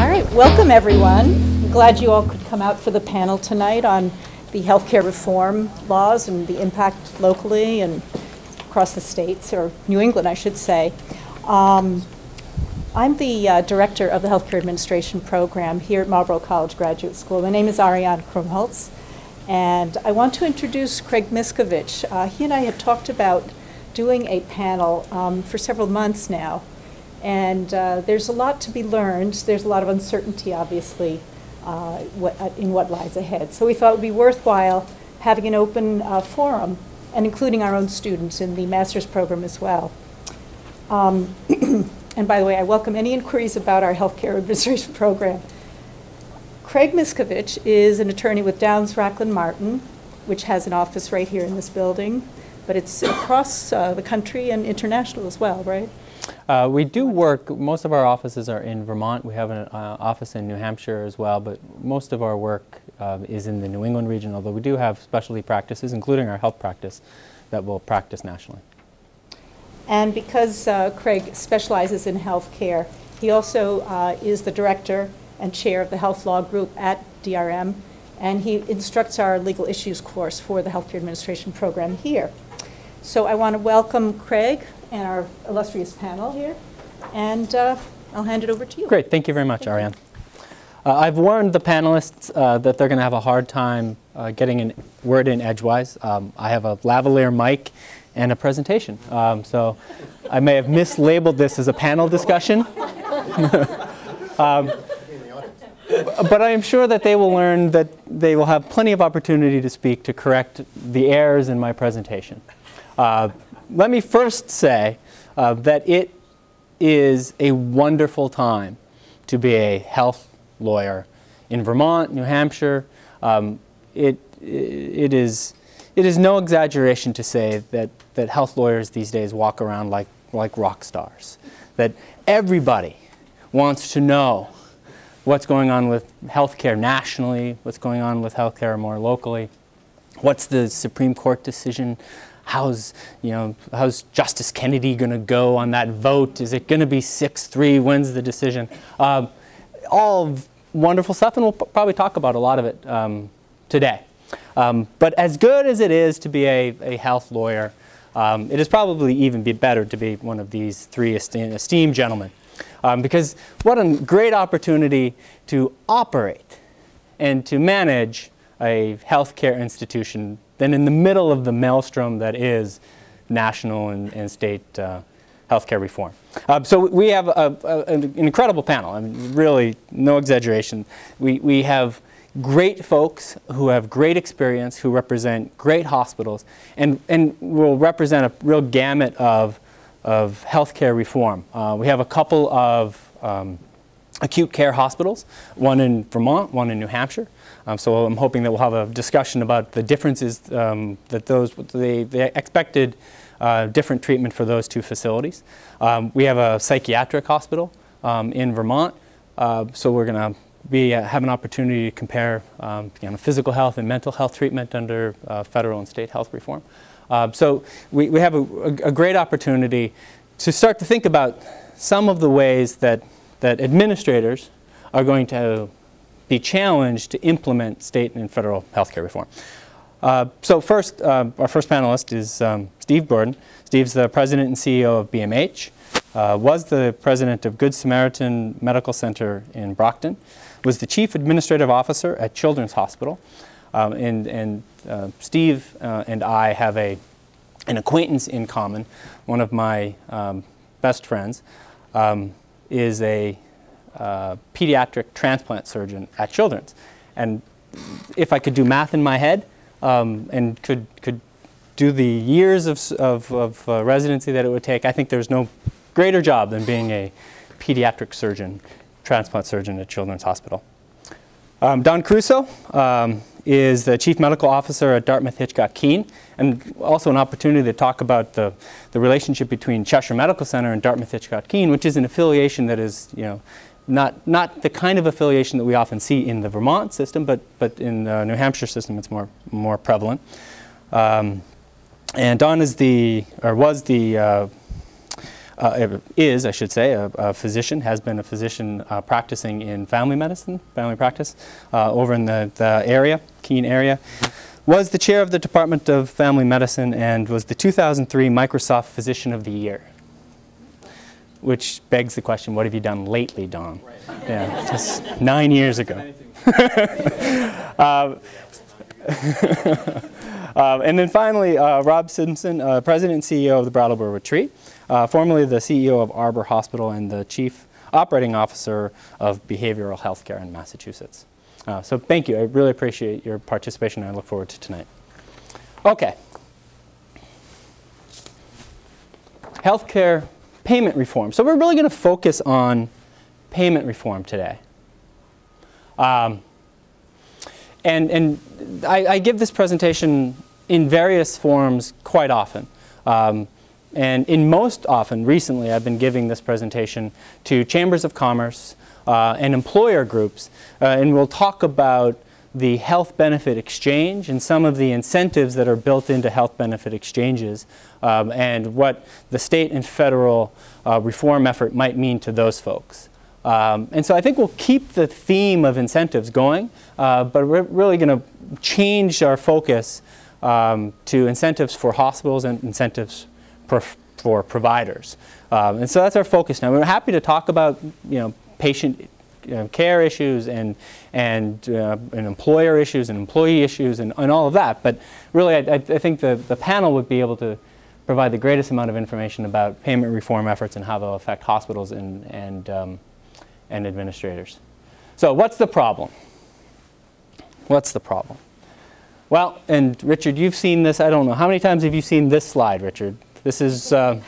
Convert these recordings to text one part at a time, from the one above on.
All right, welcome everyone. I'm glad you all could come out for the panel tonight on the healthcare reform laws and the impact locally and across the states, or New England, I should say. Um, I'm the uh, director of the Healthcare Administration program here at Marlboro College Graduate School. My name is Ariane Krumholz, and I want to introduce Craig Miskovich. Uh, he and I have talked about doing a panel um, for several months now, and uh, there's a lot to be learned. There's a lot of uncertainty, obviously, uh, what, uh, in what lies ahead. So we thought it would be worthwhile having an open uh, forum and including our own students in the master's program as well. Um, and by the way, I welcome any inquiries about our healthcare administration program. Craig Miskovich is an attorney with Downs Rachlin Martin, which has an office right here in this building, but it's across uh, the country and international as well, right? Uh, we do work, most of our offices are in Vermont. We have an uh, office in New Hampshire as well, but most of our work uh, is in the New England region, although we do have specialty practices, including our health practice, that will practice nationally. And because uh, Craig specializes in health care, he also uh, is the director and chair of the health law group at DRM, and he instructs our legal issues course for the healthcare administration program here. So I want to welcome Craig and our illustrious panel here, and uh, I'll hand it over to you. Great, thank you very much, Ariane. Uh, I've warned the panelists uh, that they're going to have a hard time uh, getting a word in edgewise. Um, I have a lavalier mic and a presentation, um, so I may have mislabeled this as a panel discussion. um, but I am sure that they will learn that they will have plenty of opportunity to speak to correct the errors in my presentation. Uh, let me first say uh, that it is a wonderful time to be a health lawyer in Vermont, New Hampshire. Um, it, it, is, it is no exaggeration to say that, that health lawyers these days walk around like, like rock stars, that everybody wants to know what's going on with healthcare nationally, what's going on with healthcare more locally, what's the Supreme Court decision how's, you know, how's Justice Kennedy going to go on that vote? Is it going to be 6-3? When's the decision? Um, all wonderful stuff, and we'll probably talk about a lot of it um, today. Um, but as good as it is to be a, a health lawyer, um, it is probably even be better to be one of these three esteemed, esteemed gentlemen. Um, because what a great opportunity to operate and to manage a healthcare institution then in the middle of the maelstrom that is national and, and state uh, healthcare reform. Uh, so we have a, a, an incredible panel, I mean, really no exaggeration. We, we have great folks who have great experience, who represent great hospitals, and, and will represent a real gamut of, of healthcare reform. Uh, we have a couple of um, acute care hospitals, one in Vermont, one in New Hampshire. Um, so I'm hoping that we'll have a discussion about the differences um, that those, the, expected uh, different treatment for those two facilities. Um, we have a psychiatric hospital um, in Vermont, uh, so we're going to be, uh, have an opportunity to compare um, you know, physical health and mental health treatment under uh, federal and state health reform. Uh, so we, we have a, a great opportunity to start to think about some of the ways that, that administrators are going to be challenged to implement state and federal healthcare reform. Uh, so first, uh, our first panelist is um, Steve Gordon. Steve's the president and CEO of BMH, uh, was the president of Good Samaritan Medical Center in Brockton, was the chief administrative officer at Children's Hospital, um, and, and uh, Steve uh, and I have a, an acquaintance in common. One of my um, best friends um, is a uh, pediatric transplant surgeon at Children's. And if I could do math in my head um, and could, could do the years of, of, of uh, residency that it would take, I think there's no greater job than being a pediatric surgeon, transplant surgeon at Children's Hospital. Um, Don Caruso um, is the Chief Medical Officer at Dartmouth Hitchcock Keene, and also an opportunity to talk about the, the relationship between Cheshire Medical Center and Dartmouth Hitchcock Keene, which is an affiliation that is, you know, not, not the kind of affiliation that we often see in the Vermont system, but, but in the New Hampshire system it's more, more prevalent. Um, and Don is the, or was the uh, uh, is, I should say, a, a, physician, has been a physician uh, practicing in family medicine, family practice, uh, over in the, the area, Keene area. Was the chair of the Department of Family Medicine and was the 2003 Microsoft Physician of the Year. Which begs the question, what have you done lately, Don? Right. Yeah, just nine years ago. uh, uh, and then finally, uh, Rob Simpson, uh, President and CEO of the Brattleboro Retreat, uh, formerly the CEO of Arbor Hospital and the Chief Operating Officer of Behavioral Healthcare in Massachusetts. Uh, so thank you. I really appreciate your participation and I look forward to tonight. Okay. Healthcare payment reform. So we're really going to focus on payment reform today. Um, and and I, I, give this presentation in various forms quite often. Um, and in most often, recently, I've been giving this presentation to chambers of commerce uh, and employer groups. Uh, and we'll talk about the health benefit exchange and some of the incentives that are built into health benefit exchanges um, and what the state and federal uh, reform effort might mean to those folks. Um, and so I think we'll keep the theme of incentives going, uh, but we're really going to change our focus um, to incentives for hospitals and incentives for, providers. Um, and so that's our focus now. We're happy to talk about you know, patient care issues and, and, uh, and employer issues and employee issues and, and all of that. But really, I, I think the, the panel would be able to provide the greatest amount of information about payment reform efforts and how they'll affect hospitals and, and um, and administrators. So what's the problem? What's the problem? Well, and Richard, you've seen this, I don't know, how many times have you seen this slide, Richard? This is, uh,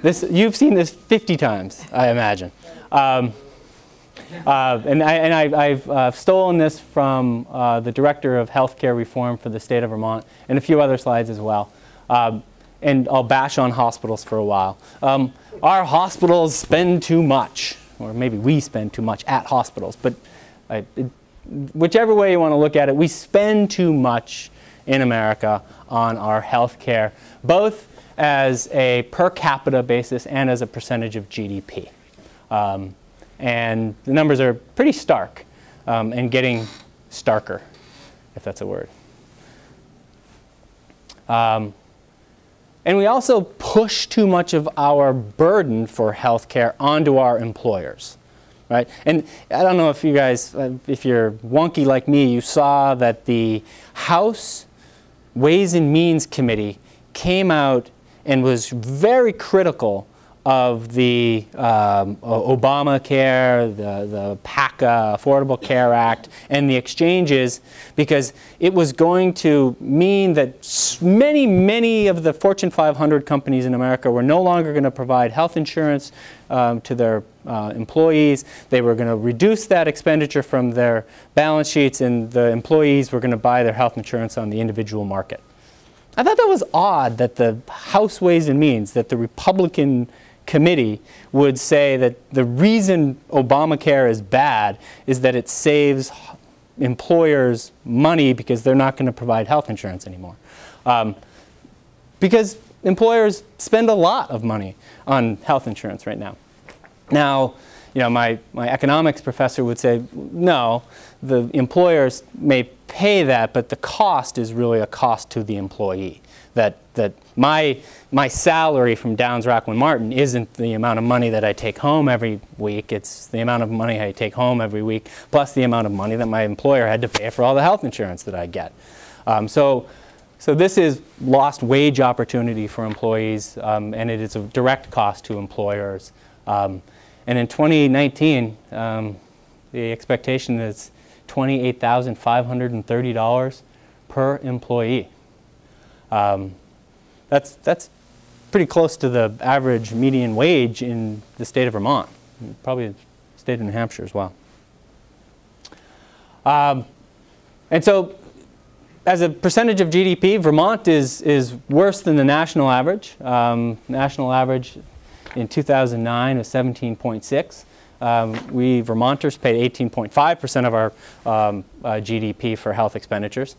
this, you've seen this 50 times, I imagine. Um, uh, and I, and I, have uh, stolen this from uh, the Director of Healthcare Reform for the state of Vermont and a few other slides as well. Um, and I'll bash on hospitals for a while. Um, our hospitals spend too much or maybe we spend too much at hospitals, but uh, it, whichever way you want to look at it, we spend too much in America on our health care, both as a per capita basis and as a percentage of GDP. Um, and the numbers are pretty stark um, and getting starker, if that's a word. Um, and we also push too much of our burden for healthcare onto our employers. Right? And I don't know if you guys, uh, if you're wonky like me, you saw that the House Ways and Means Committee came out and was very critical of the um, Obamacare, the, the PACA, Affordable Care Act, and the exchanges because it was going to mean that many, many of the Fortune 500 companies in America were no longer going to provide health insurance um, to their uh, employees. They were going to reduce that expenditure from their balance sheets and the employees were going to buy their health insurance on the individual market. I thought that was odd that the House Ways and Means, that the Republican committee would say that the reason Obamacare is bad is that it saves employers money because they're not going to provide health insurance anymore. Um, because employers spend a lot of money on health insurance right now. Now, you know, my, my economics professor would say, no, the employers may pay that, but the cost is really a cost to the employee. That, that my, my salary from Downs Rachlin Martin isn't the amount of money that I take home every week. It's the amount of money I take home every week plus the amount of money that my employer had to pay for all the health insurance that I get. Um, so, so this is lost wage opportunity for employees um, and it is a direct cost to employers. Um, and in 2019, um, the expectation is $28,530 per employee. Um, that's, that's pretty close to the average median wage in the state of Vermont, probably the state of New Hampshire as well. Um, and so as a percentage of GDP, Vermont is, is worse than the national average. Um, national average in 2009 was 17.6. Um, we Vermonters paid 18.5% of our um, uh, GDP for health expenditures.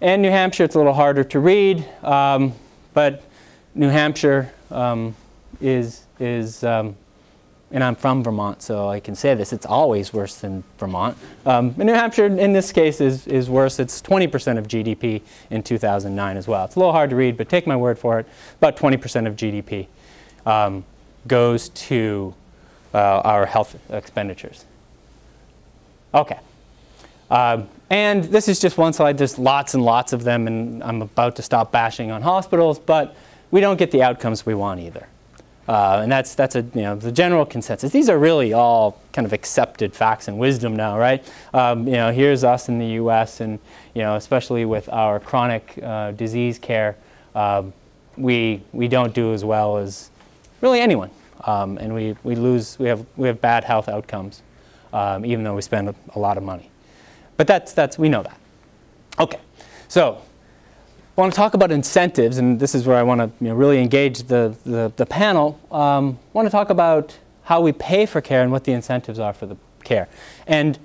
And New Hampshire, it's a little harder to read. Um, but New Hampshire um, is is, um, and I'm from Vermont, so I can say this, it's always worse than Vermont. Um, New Hampshire, in this case, is, is worse. It's 20% of GDP in 2009 as well. It's a little hard to read, but take my word for it. About 20% of GDP um, goes to uh, our health expenditures. Okay. Um, and this is just one slide. There's lots and lots of them, and I'm about to stop bashing on hospitals, but we don't get the outcomes we want either. Uh, and that's, that's a, you know, the general consensus. These are really all kind of accepted facts and wisdom now, right? Um, you know, here's us in the U.S. and, you know, especially with our chronic uh, disease care, um, we, we don't do as well as really anyone. Um, and we, we lose, we have, we have bad health outcomes, um, even though we spend a, a lot of money. But that's, that's, we know that. Okay, so I want to talk about incentives, and this is where I want to you know, really engage the, the, the panel. Um, I want to talk about how we pay for care and what the incentives are for the care. And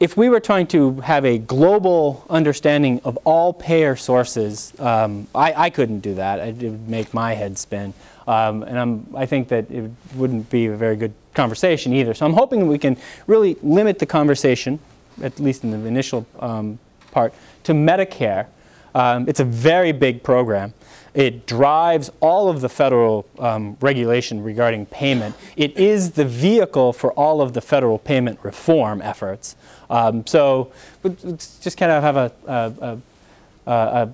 if we were trying to have a global understanding of all payer sources, um, I, I, couldn't do that. It would make my head spin. Um, and I'm, I think that it wouldn't be a very good conversation either. So I'm hoping we can really limit the conversation, at least in the initial um, part, to Medicare. Um, it's a very big program. It drives all of the federal um, regulation regarding payment. It is the vehicle for all of the federal payment reform efforts. Um, so let's just kind of have a, a, a, a,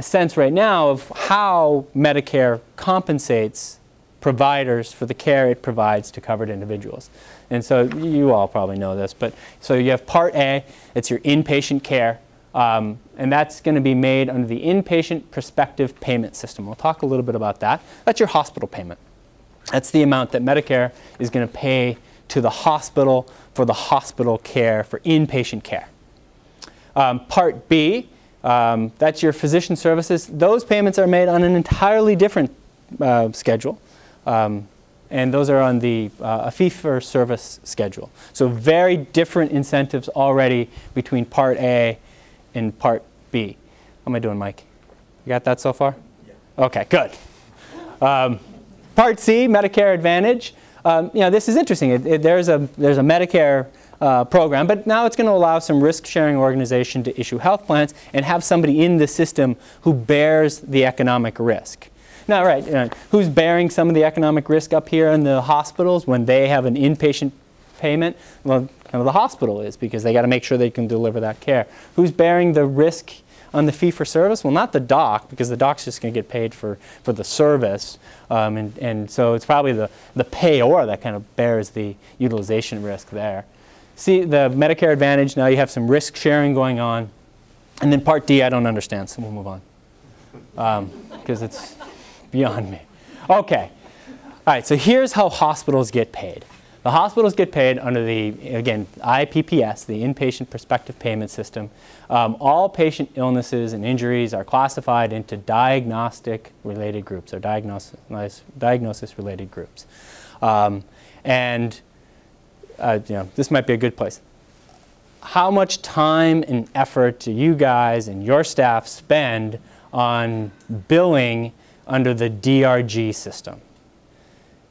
sense right now of how Medicare compensates providers for the care it provides to covered individuals. And so you all probably know this, but so you have Part A, it's your inpatient care. Um, and that's going to be made under the inpatient prospective payment system. We'll talk a little bit about that. That's your hospital payment. That's the amount that Medicare is going to pay to the hospital for the hospital care, for inpatient care. Um, part B, um, that's your physician services. Those payments are made on an entirely different uh, schedule. Um, and those are on the uh, a fee-for-service schedule. So very different incentives already between Part A and Part B. How am I doing, Mike? You got that so far? Yeah. Okay, good. Um, part C, Medicare Advantage. Um, you know, this is interesting. It, it, there's, a, there's a Medicare uh, program, but now it's going to allow some risk-sharing organization to issue health plans and have somebody in the system who bears the economic risk. Now, right, you know, who's bearing some of the economic risk up here in the hospitals when they have an inpatient payment? Well, kind of the hospital is because they got to make sure they can deliver that care. Who's bearing the risk on the fee for service? Well, not the doc because the doc's just going to get paid for, for the service. Um, and, and so it's probably the, the payor that kind of bears the utilization risk there. See the Medicare Advantage, now you have some risk sharing going on. And then Part D, I don't understand, so we'll move on because um, it's beyond me. Okay. All right, so here's how hospitals get paid. The hospitals get paid under the, again, IPPS, the Inpatient Prospective Payment System. Um, all patient illnesses and injuries are classified into diagnostic-related groups, or diagnosis-related groups. Um, and uh, you know, this might be a good place. How much time and effort do you guys and your staff spend on billing under the DRG system?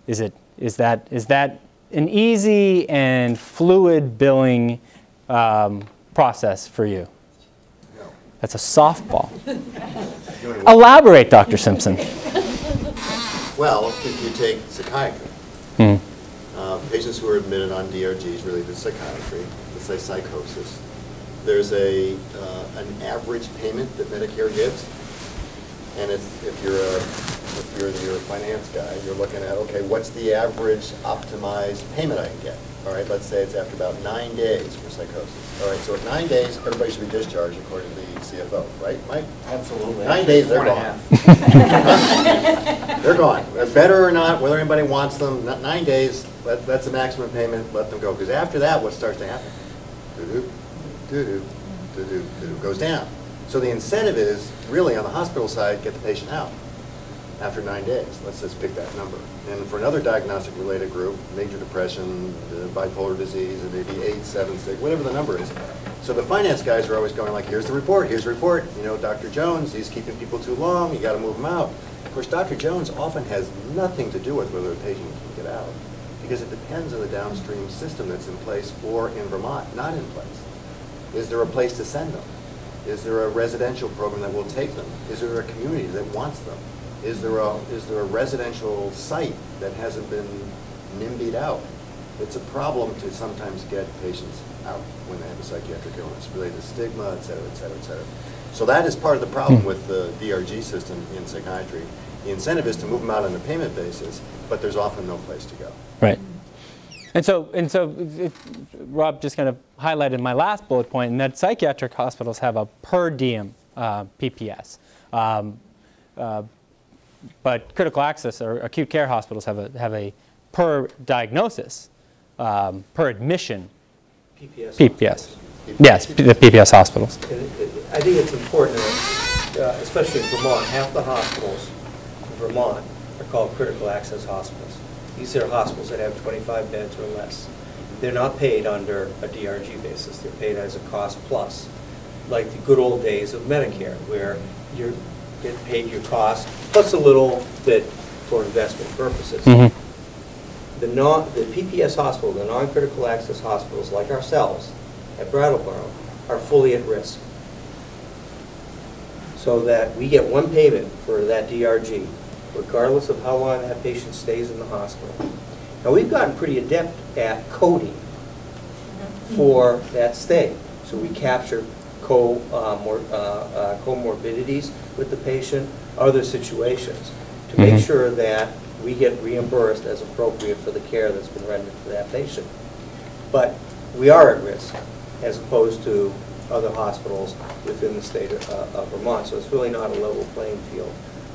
Is, it, is, that, is that an easy and fluid billing um, process for you? No. That's a softball. Elaborate, Dr. Simpson. Well, if you take psychiatry, hmm. Uh, patients who are admitted on DRGs related to psychiatry, let's say psychosis, there's a uh, an average payment that Medicare gives, and if, if you're a if you're, you're a finance guy, you're looking at, okay, what's the average optimized payment I can get? All right, let's say it's after about nine days for psychosis. All right, so at nine days, everybody should be discharged according to the CFO, right, Mike? Absolutely. Nine days, they're gone. they're gone. Better or not, whether anybody wants them, nine days, let, that's the maximum payment, let them go. Because after that, what starts to happen? Goes down. So the incentive is, really, on the hospital side, get the patient out after nine days. Let's just pick that number. And for another diagnostic related group, major depression, bipolar disease, it may be eight, seven, six, whatever the number is. So the finance guys are always going like, here's the report, here's the report. You know, Dr. Jones, he's keeping people too long, you got to move them out. Of course, Dr. Jones often has nothing to do with whether a patient can get out, because it depends on the downstream system that's in place or in Vermont, not in place. Is there a place to send them? Is there a residential program that will take them? Is there a community that wants them? Is there a, is there a residential site that hasn't been NIMBY'd out? It's a problem to sometimes get patients out when they have a psychiatric illness, related to stigma, et cetera, et cetera, et cetera. So that is part of the problem hmm. with the DRG system in psychiatry. The incentive is to move them out on a payment basis, but there's often no place to go. Right. And so, and so it, Rob just kind of highlighted my last bullet point, and that psychiatric hospitals have a per diem uh, PPS. Um, uh, but critical access or acute care hospitals have a, have a per diagnosis, um, per admission PPS. PPS. hospitals. Yes, P- the PPS hospitals. And it- it- I think it's important, uh, especially in Vermont, half the hospitals in Vermont are called critical access hospitals. These are hospitals that have 25 beds or less. They're not paid under a DRG basis, they're paid as a cost plus, like the good old days of Medicare, where you get paid your cost plus a little bit for investment purposes. Mhm. The non, the PPS hospital, the non-critical access hospitals like ourselves at Brattleboro are fully at risk. So that we get one payment for that DRG, regardless of how long that patient stays in the hospital. Now, we've gotten pretty adept at coding for that stay. So we capture co, uh, mor- uh, uh, comorbidities with the patient, other situations, to make Mhm. sure that we get reimbursed as appropriate for the care that's been rendered to that patient. But we are at risk, as opposed to other hospitals within the state of uh, of Vermont. So it's really not a level playing field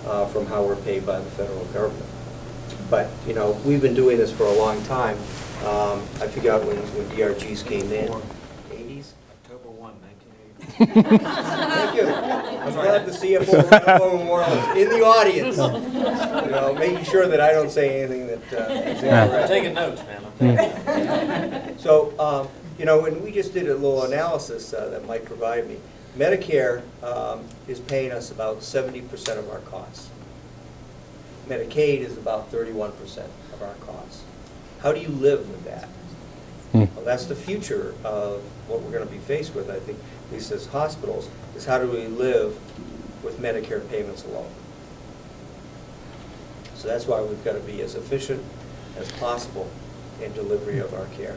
uh, from how we're paid by the federal government. But, you know, we've been doing this for a long time. Um, I figure out when when DRGs came in, 80s? October 1, 1984. Thank you. I'm glad the CFO of Brattleboro Memorial is in the audience, you know, making sure that I don't say anything that uh, is I'm incorrect. taking notes, man, I'm taking notes. So, um, you know, when we just did a little analysis uh, that Mike provided me, Medicare um, is paying us about seventy percent of our costs. Medicaid is about thirty-one percent of our costs. How do you live with that? Hmm. Well, that's the future of what we're gonna be faced with, I think, at least as hospitals, is how do we live with Medicare payments alone? So that's why we've gotta be as efficient as possible in delivery of our care.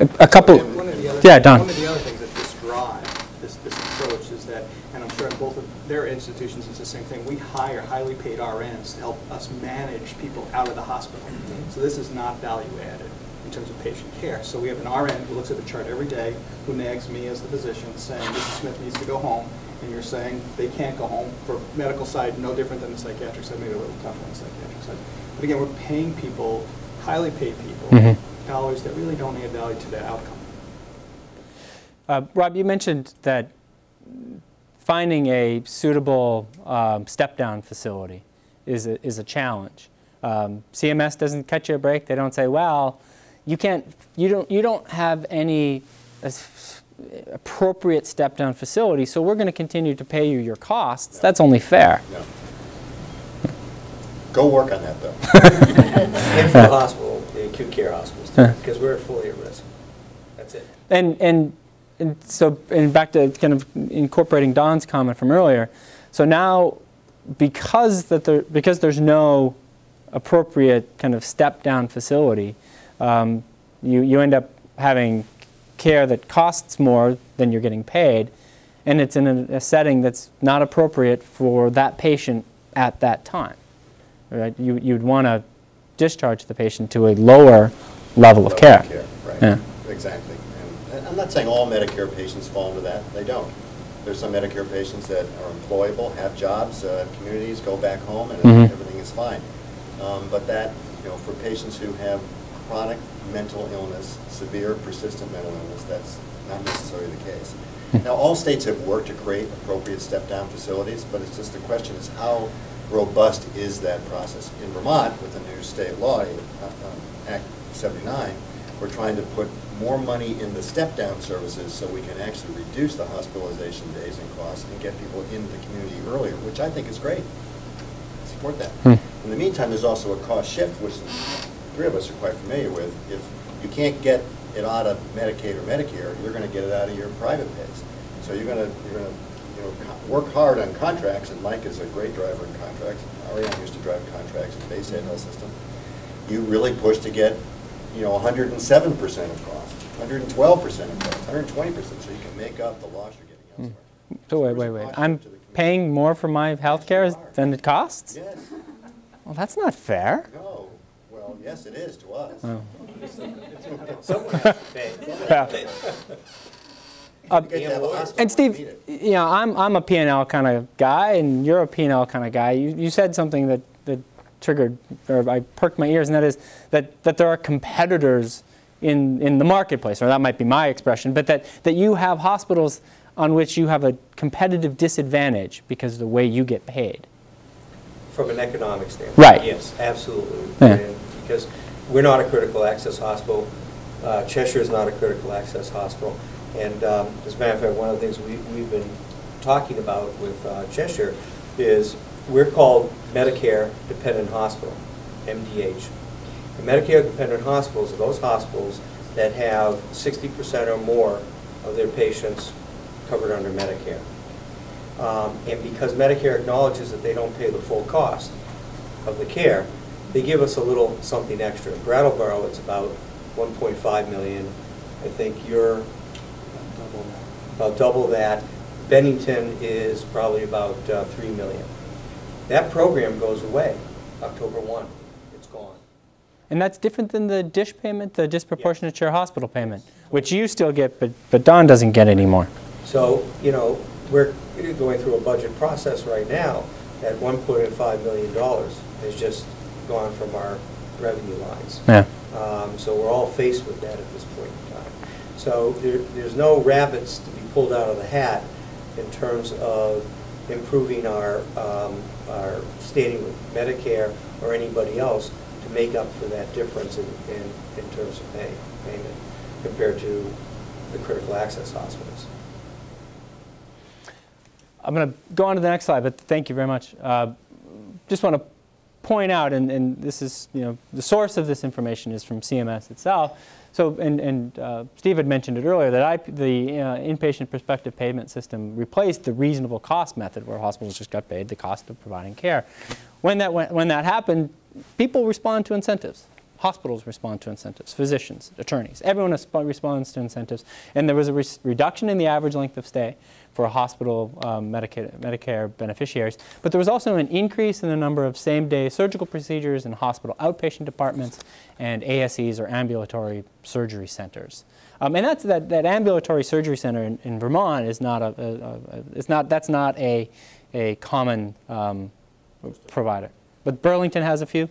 A a couple, One of the other- yeah, Don. One of the other things that this drives, this, this approach is that, and I'm sure in both of their institutions, it's the same thing, we hire highly paid RNs to help us manage people out of the hospital. So this is not value added in terms of patient care. So we have an RN who looks at the chart every day, who nags me as the physician, saying, Mrs. Smith needs to go home, and you're saying they can't go home. For medical side, no different than the psychiatric side, maybe a little tougher on the psychiatric side. But again, we're paying people, highly paid people, Mhm. dollars that really don't add value to the outcome. Uh, Rob, you mentioned that finding a suitable um, step-down facility is a, is a challenge. Um, CMS doesn't cut you a break. They don't say, "Well, you can't, you don't, you don't have any uh, appropriate step-down facility, so we're going to continue to pay you your costs." That's only fair. No. Go work on that, though. And for the hospital, the acute care hospitals, too, Yeah. because we're fully at risk. That's it. And, and, and so, and back to kind of incorporating Don's comment from earlier. So now, because that there, because there's no appropriate kind of step-down facility, um, you, you end up having care that costs more than you're getting paid, and it's in a, a setting that's not appropriate for that patient at that time. Right? You, you'd want to discharge the patient to a lower level of care. Right, Yeah. exactly. And- And I'm not saying all Medicare patients fall into that, they don't. There's some Medicare patients that are employable, have jobs, uh, communities, go back home, and Mhm. everything is fine. Um, But that, you know, for patients who have chronic mental illness, severe persistent mental illness, that's not necessarily the case. Now, all states have worked to create appropriate step-down facilities, but it's just the question is how robust is that process? In Vermont, with the new state law, uh, um, Act 79, we're trying to put more money in the step-down services so we can actually reduce the hospitalization days and costs and get people into the community earlier, which I think is great. support that. Hmm. In the meantime, there's also a cost shift, which the three of us are quite familiar with. If you can't get it out of Medicaid or Medicare, you're gonna get it out of your private pays. So you're gonna, you're gonna, you know, work hard on contracts, and Mike is a great driver in contracts. Ariane used to drive contracts in Baystate Health System. You really push to get, you know, hundred and seven percent of cost, hundred and twelve percent of cost, hundred and twenty percent, so you can make up the loss you're getting elsewhere. So wait, wait, wait. I'm shift to the community. paying more for my health care than it costs? Yes, Well, that's not fair. no, well, yes, it is to us. Oh. Someone has to pay. Yeah. Uh, You get to have a hospital And Steve, you know, I'm, I'm a P&L kind of guy, and you're a P&L kind of guy. You, you said something that, that triggered, or I perked my ears, and that is that, that there are competitors in, in the marketplace, or that might be my expression, but that, that you have hospitals on which you have a competitive disadvantage because of the way you get paid. From an economic standpoint. Right. Yes, absolutely. Yeah. Because we're not a critical access hospital. Uh, Cheshire is not a critical access hospital. And um, as a matter of fact, one of the things we- we've been talking about with uh, Cheshire is we're called Medicare Dependent Hospital, MDH. And Medicare Dependent Hospitals are those hospitals that have 60% or more of their patients covered under Medicare. Um, And because Medicare acknowledges that they don't pay the full cost of the care, they give us a little something extra. In Brattleboro, it's about 1.5 million. I think you're about double that. Bennington is probably about uh, 3 million. That program goes away October 1. It's gone. And that's different than the dish payment, the disproportionate share hospital payment, which you still get, but, but Don doesn't get anymore. So, you know, we're going through a budget process right now at $1.5 million has just gone from our revenue lines. Yeah. Um, So we're all faced with that at this point in time. So there, there's no rabbits to be pulled out of the hat in terms of improving our, um, our standing with Medicare or anybody else to make up for that difference in, in, in terms of pay, payment compared to the critical access hospitals. I'm going to go on to the next slide, but thank you very much. Uh, just want to point out, and, and this is, you know, the source of this information is from CMS itself. So, and, and uh, Steve had mentioned it earlier that I, the uh, inpatient prospective payment system replaced the reasonable cost method where hospitals just got paid the cost of providing care. When that, when, when that happened, people respond to incentives. Hospitals respond to incentives, physicians, attorneys, everyone resp- responds to incentives. And there was a re- reduction in the average length of stay for hospital um, Medicaid, Medicare beneficiaries. But there was also an increase in the number of same-day surgical procedures in hospital outpatient departments and ASCs or ambulatory surgery centers. Um, and that's that, that ambulatory surgery center in, in Vermont is not a, a, a, it's not that's not a a common um, provider. But Burlington has a few.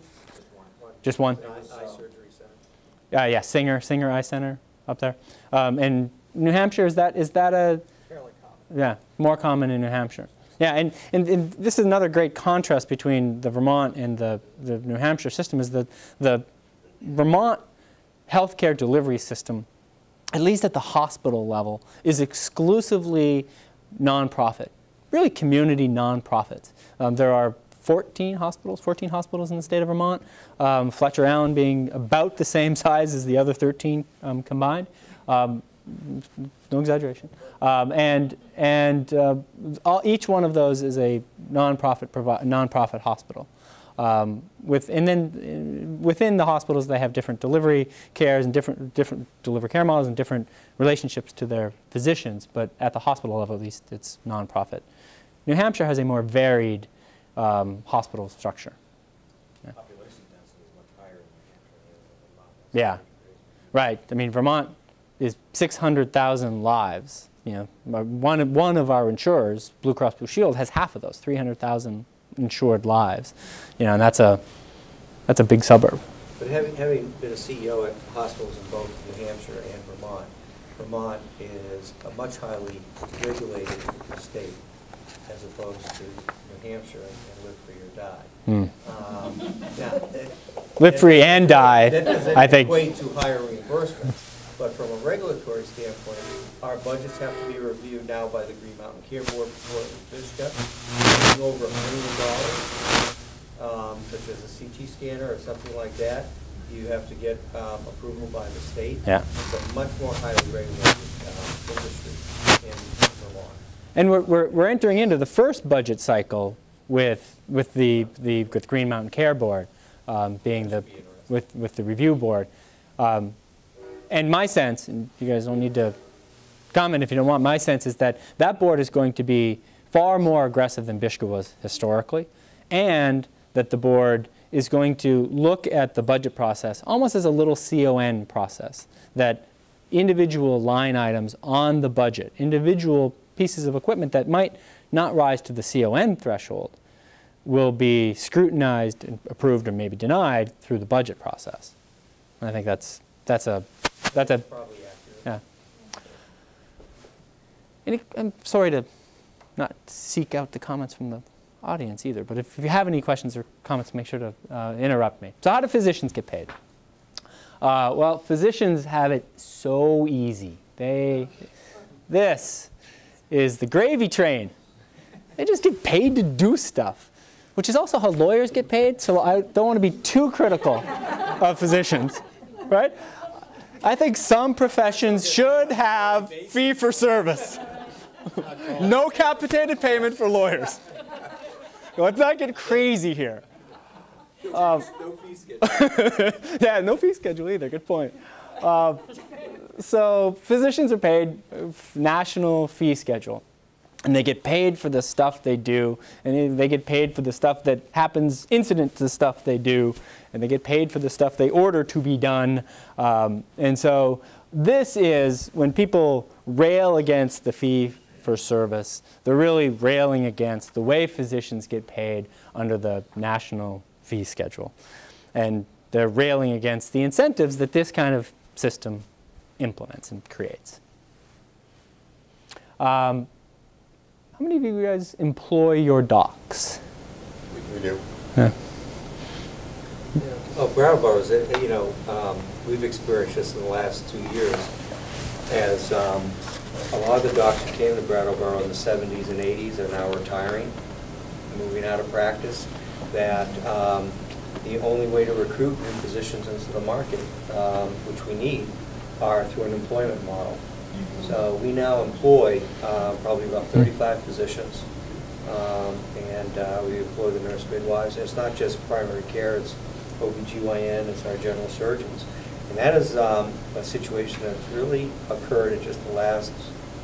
Just one. Eye eye surgery center. Uh, yeah, Singer, Singer Eye Center up there. Um, and New Hampshire, is that, is that a. yeah, more common in New Hampshire. Yeah, and, and, and this is another great contrast between the Vermont and the, the New Hampshire system is that the Vermont healthcare delivery system, at least at the hospital level, is exclusively nonprofit, really community nonprofits. Um, there are 14 hospitals, 14 hospitals in the state of Vermont, um, Fletcher Allen being about the same size as the other 13 um, combined. No exaggeration. Um, and and uh, all, each one of those is a nonprofit provi- nonprofit hospital. Um, with, and then within the hospitals, they have different delivery cares and different different delivery care models and different relationships to their physicians. But at the hospital level, at least, it's nonprofit. New Hampshire has a more varied um, hospital structure. Population density is much higher in New Hampshire than in Vermont. That's Yeah. Right. I mean, Vermont is 600,000 lives. You know, one, one of our insurers, Blue Cross Blue Shield, has half of those, 300,000 insured lives. You know, and that's a, that's a big suburb. But having, having been a CEO at hospitals in both New Hampshire and Vermont, Vermont is a much highly regulated state as opposed to New Hampshire and live free or die. Hmm. Um, now, that- Live free and die, That I think. equate to higher reimbursements, but from a regulatory standpoint, our budgets have to be reviewed now by the Green Mountain Care Board before it was BISHCA, over a million dollars um, such as a CT scanner or something like that, you have to get um, approval by the state. Yeah. It's a much more highly regulated uh, industry in Vermont. And we're, we're, we're entering into the first budget cycle with, with the, the with Green Mountain Care Board um, being the, with, with the review board. Um, and my sense, and you guys don't need to comment if you don't want, my sense is that that board is going to be far more aggressive than BISHCA was historically, and that the board is going to look at the budget process almost as a little CON process, that individual line items on the budget, individual pieces of equipment that might not rise to the CON threshold, will be scrutinized and approved or maybe denied through the budget process. And I think that's, that's a, that's a, Probably accurate. yeah. Any, I'm sorry to not seek out the comments from the audience either, but if you have any questions or comments, make sure to uh, interrupt me. So how do physicians get paid? Uh, well, physicians have it so easy. They, this is the gravy train. They just get paid to do stuff, which is also how lawyers get paid. So I don't want to be too critical of physicians, right? I think some professions should have fee for service. no capitated payment for lawyers. Let's not get crazy here. Um, yeah, no fee schedule either. Good point. Uh, so physicians are paid uh, national fee schedule, and they get paid for the stuff they do, and they get paid for the stuff that happens incident to the stuff they do, and they get paid for the stuff they order to be done. Um, and so this is when people rail against the fee for service, they're really railing against the way physicians get paid under the national fee schedule. And they're railing against the incentives that this kind of system implements and creates. Um, how many of you guys employ your docs? We- We do. Oh, Brattleboro is, uh, you know, um, we've experienced this in the last two years as um, a lot of the docs who came to Brattleboro in the 70s and 80s are now retiring, moving out of practice, that um, the only way to recruit new physicians into the market, um, which we need, are through an employment model. So we now employ uh, probably about 35 physicians, um, and uh, we employ the nurse midwives. And it's not just primary care, it's OBGYN, it's our general surgeons. And that is um, a situation that's really occurred in just the last,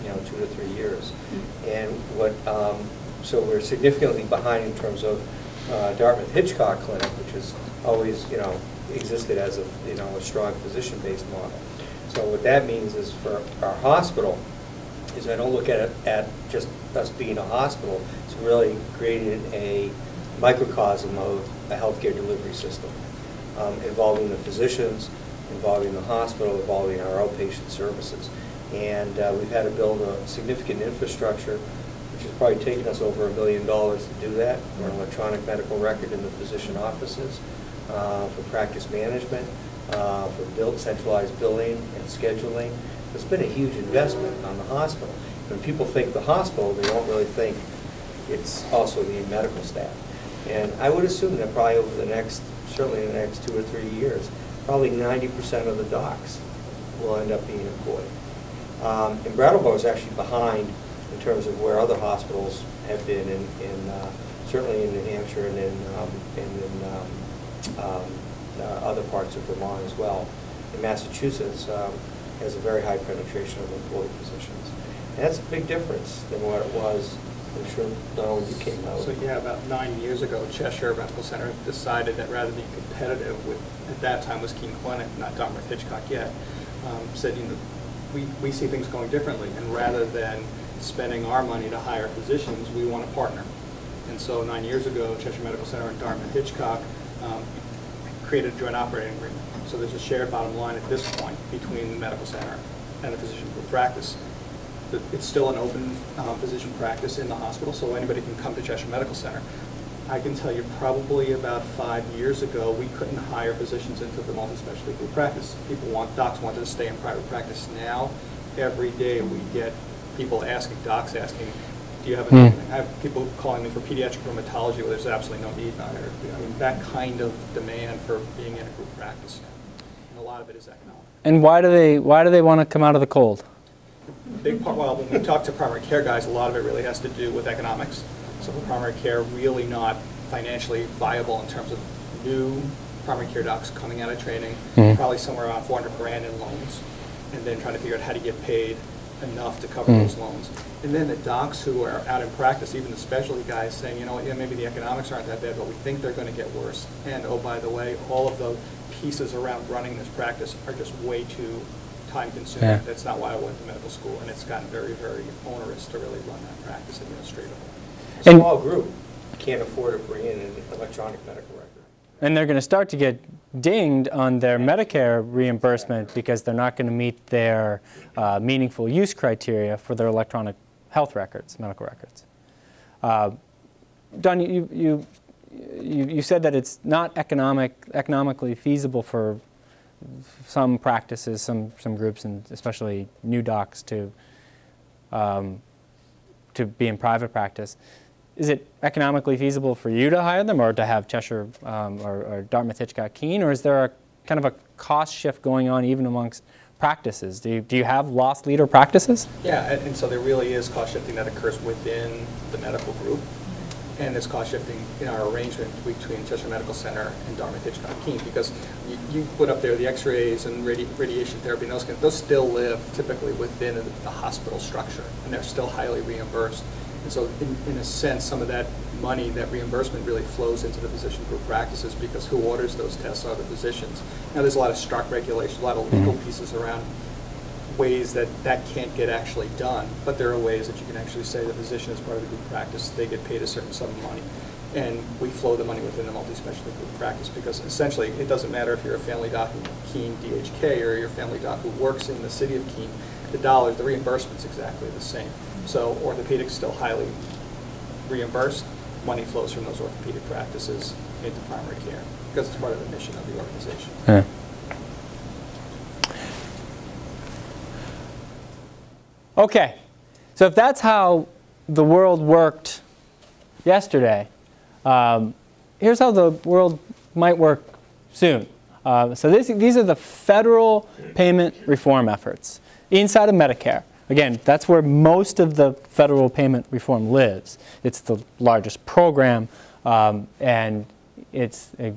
you know, two to three years. And what, um, so we're significantly behind in terms of uh, Dartmouth Hitchcock Clinic, which has always, you know, existed as a, you know, a strong physician-based model. So what that means is for our hospital, is I don't look at it at just us being a hospital, it's really creating a microcosm of a healthcare delivery system um, involving the physicians, involving the hospital, involving our outpatient services. And uh, we've had to build a significant infrastructure, which has probably taken us over a billion dollars to do that, for an electronic medical record in the physician offices, uh, for practice management, uh, for build, centralized billing and scheduling. It's been a huge investment on the hospital. When people think the hospital, they don't really think it's also the medical staff. And I would assume that probably over the next, certainly in the next two or three years, probably 90% of the docs will end up being employed. Um, And Brattleboro is actually behind in terms of where other hospitals have been in, in uh, certainly in New Hampshire and in, um, and in um, um, uh, other parts of Vermont as well. In Massachusetts um, has a very high penetration of employed physicians. And that's a big difference than what it was, I'm sure, Donald, you came out. So, yeah, about nine years ago, Cheshire Medical Center decided that rather than be competitive with, at that time was Keene Clinic, not Dartmouth Hitchcock yet, um, said, you know, we, we see things going differently, and rather than spending our money to hire physicians, we want to partner. And so nine years ago, Cheshire Medical Center and Dartmouth Hitchcock um, created a joint operating agreement. So there's a shared bottom line at this point between the medical center and the physician group practice. It's still an open uh, physician practice in the hospital, so anybody can come to Cheshire Medical Center. I can tell you probably about five years ago, we couldn't hire physicians into the multi-specialty group practice. People want, docs wanted to stay in private practice. Now, every day we get people asking, docs asking, do you have anything? Have people calling me for pediatric rheumatology where there's absolutely no need. I mean, that kind of demand for being in a group practice. And a lot of it is economic. And why do they why do they want to come out of the cold? Big part, well, when we talk to primary care guys, a lot of it really has to do with economics. So for primary care, really not financially viable in terms of new primary care docs coming out of training, Mhm. probably somewhere around 400 grand in loans, and then trying to figure out how to get paid enough to cover those hmm. loans. And then the docs who are out in practice, even the specialty guys saying, you know, yeah, maybe the economics aren't that bad, but we think they're going to get worse. And oh, by the way, all of the pieces around running this practice are just way too time consuming. Yeah. That's not why I went to medical school, and it's gotten very, very onerous to really run that practice administratively. A And- small group can't afford to bring in an electronic medical record. And they're going to start to get dinged on their Medicare reimbursement because they're not going to meet their uh, meaningful use criteria for their electronic health records, medical records. Uh, Don, you, you, you, you said that it's not economic, economically feasible for some practices, some, some groups, and especially new docs to, um, to be in private practice. Is it economically feasible for you to hire them or to have Cheshire um, or, or Dartmouth Hitchcock Keene? Or is there a kind of a cost shift going on even amongst practices? Do you, do you have lost leader practices? Yeah, and, and so there really is cost shifting that occurs within the medical group. And there's cost shifting in our arrangement between Cheshire Medical Center and Dartmouth Hitchcock Keene, because you, you put up there the x-rays and radi- radiation therapy, and those, those still live typically within the hospital structure, and they're still highly reimbursed. And so in, in a sense, some of that money, that reimbursement really flows into the physician group practices, because who orders those tests are the physicians. Now, there's a lot of stark regulation, a lot of legal mm-hmm. pieces around ways that that can't get actually done, but there are ways that you can actually say the physician is part of the group practice, they get paid a certain sum of money, and we flow the money within the multi-specialty group practice, because essentially, it doesn't matter if you're a family doc in Keene, DHK, or you're family doc who works in the city of Keene, the dollars, the reimbursement's exactly the same. So orthopedics still highly reimbursed, money flows from those orthopedic practices into primary care, because it's part of the mission of the organization. Yeah. Okay, so if that's how the world worked yesterday, um, here's how the world might work soon. Uh, so this, these are the federal payment reform efforts inside of Medicare. Again, that's where most of the federal payment reform lives. It's the largest program, um, and it's a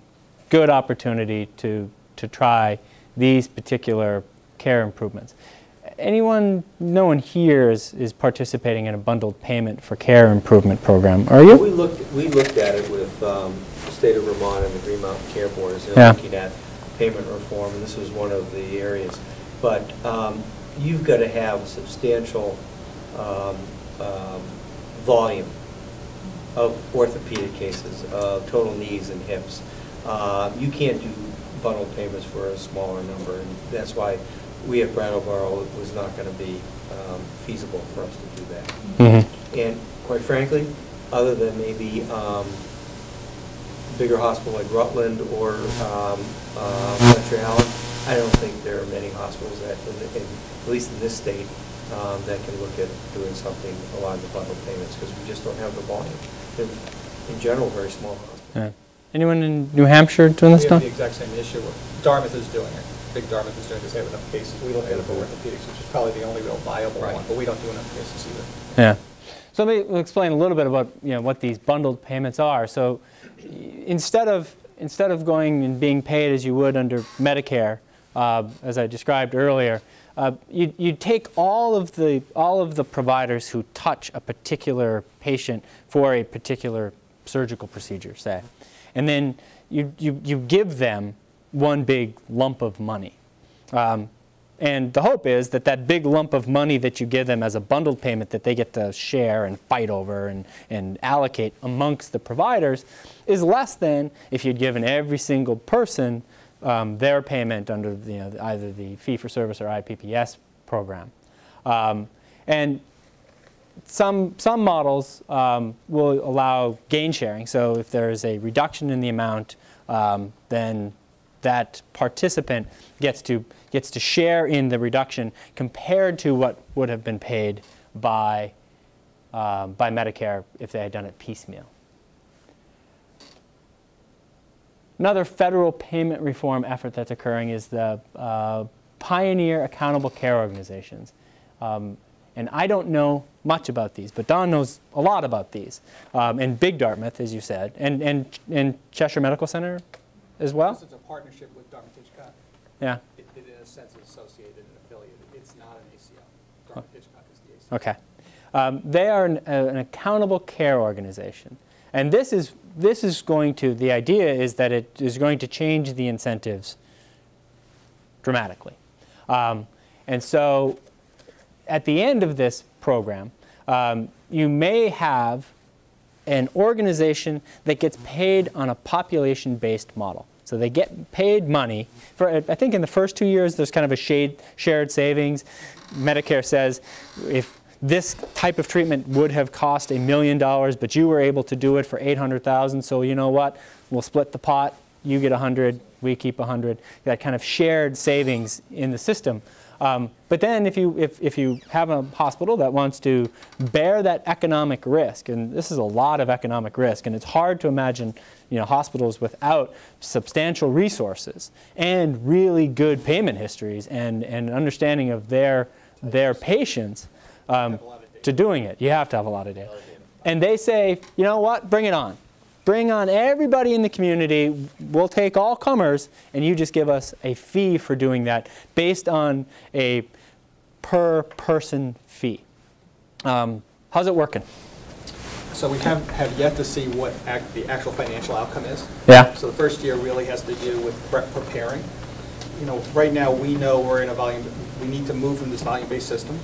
good opportunity to, to try these particular care improvements. Anyone, no one here is, is participating in a bundled payment for care improvement program, are you? We looked, we looked at it with um, the state of Vermont and the Green Mountain Care Board, as they're looking at payment reform, and this was one of the areas. But um, you've got to have a substantial um, um, volume of orthopedic cases, of total knees and hips. Um, You can't do bundled payments for a smaller number, and that's why we at Brattleboro, it was not going to be um, feasible for us to do that. Mhm. And quite frankly, other than maybe um, bigger hospital like Rutland or um, uh, Allen, I don't think there are many hospitals that, in in- at least in this state, um, that can look at doing something along the bundle payments, because we just don't have the volume. They're, in general, very small hospitals. Yeah. Anyone in New Hampshire doing this We have stuff? the exact same issue. Dartmouth is doing it. Big Dartmouth is doing it. They have enough cases. We look at it for orthopedics, which is probably the only real viable Right. one, but we don't do enough cases either. Yeah. So let me explain a little bit about you know what these bundled payments are. So instead of instead of going and being paid as you would under Medicare, uh, as I described earlier, uh, you you take all of the all of the providers who touch a particular patient for a particular surgical procedure, say, and then you you, you give them one big lump of money. Um, and the hope is that that big lump of money that you give them as a bundled payment that they get to share and fight over and, and allocate amongst the providers is less than if you'd given every single person um, their payment under you know, either the fee-for-service or IPPS program. Um, and some, some models um, will allow gain sharing. So if there is a reduction in the amount, um, then that participant gets to, gets to share in the reduction compared to what would have been paid by um, by Medicare if they had done it piecemeal. Another federal payment reform effort that's occurring is the uh, Pioneer Accountable Care Organizations. Um, and I don't know much about these, but Don knows a lot about these. Um, and Big Dartmouth, as you said, and, and, and Cheshire Medical Center as well? This is a partnership with Dartmouth Hitchcock. Yeah, It, it in a sense is associated and affiliated. It's not an ACO. Dartmouth Hitchcock is the ACO. okay. Um, they are an, uh, an accountable care organization. And this is, this is going to, the idea is that it is going to change the incentives dramatically. Um, and so at the end of this program, um, you may have an organization that gets paid on a population-based model. So they get paid money for, I think in the first two years, there's kind of a shade, shared savings. Medicare says if this type of treatment would have cost a million dollars, but you were able to do it for 800,000, so you know what? We'll split the pot. You get 100, we keep 100. That kind of shared savings in the system. Um, but then if you, if, if you have a hospital that wants to bear that economic risk, and this is a lot of economic risk, and it's hard to imagine you know, hospitals without substantial resources and really good payment histories and, and understanding of their, their patients um, to doing it. You have to have a lot of data. And they say, you know what, bring it on. Bring on everybody in the community. We'll take all comers, and you just give us a fee for doing that based on a per person fee. Um, how's it working? So we have, have yet to see what act, the actual financial outcome is. Yeah. So the first year really has to do with pre- preparing. You know, right now, we know we're in a volume, we need to move from this volume-based system,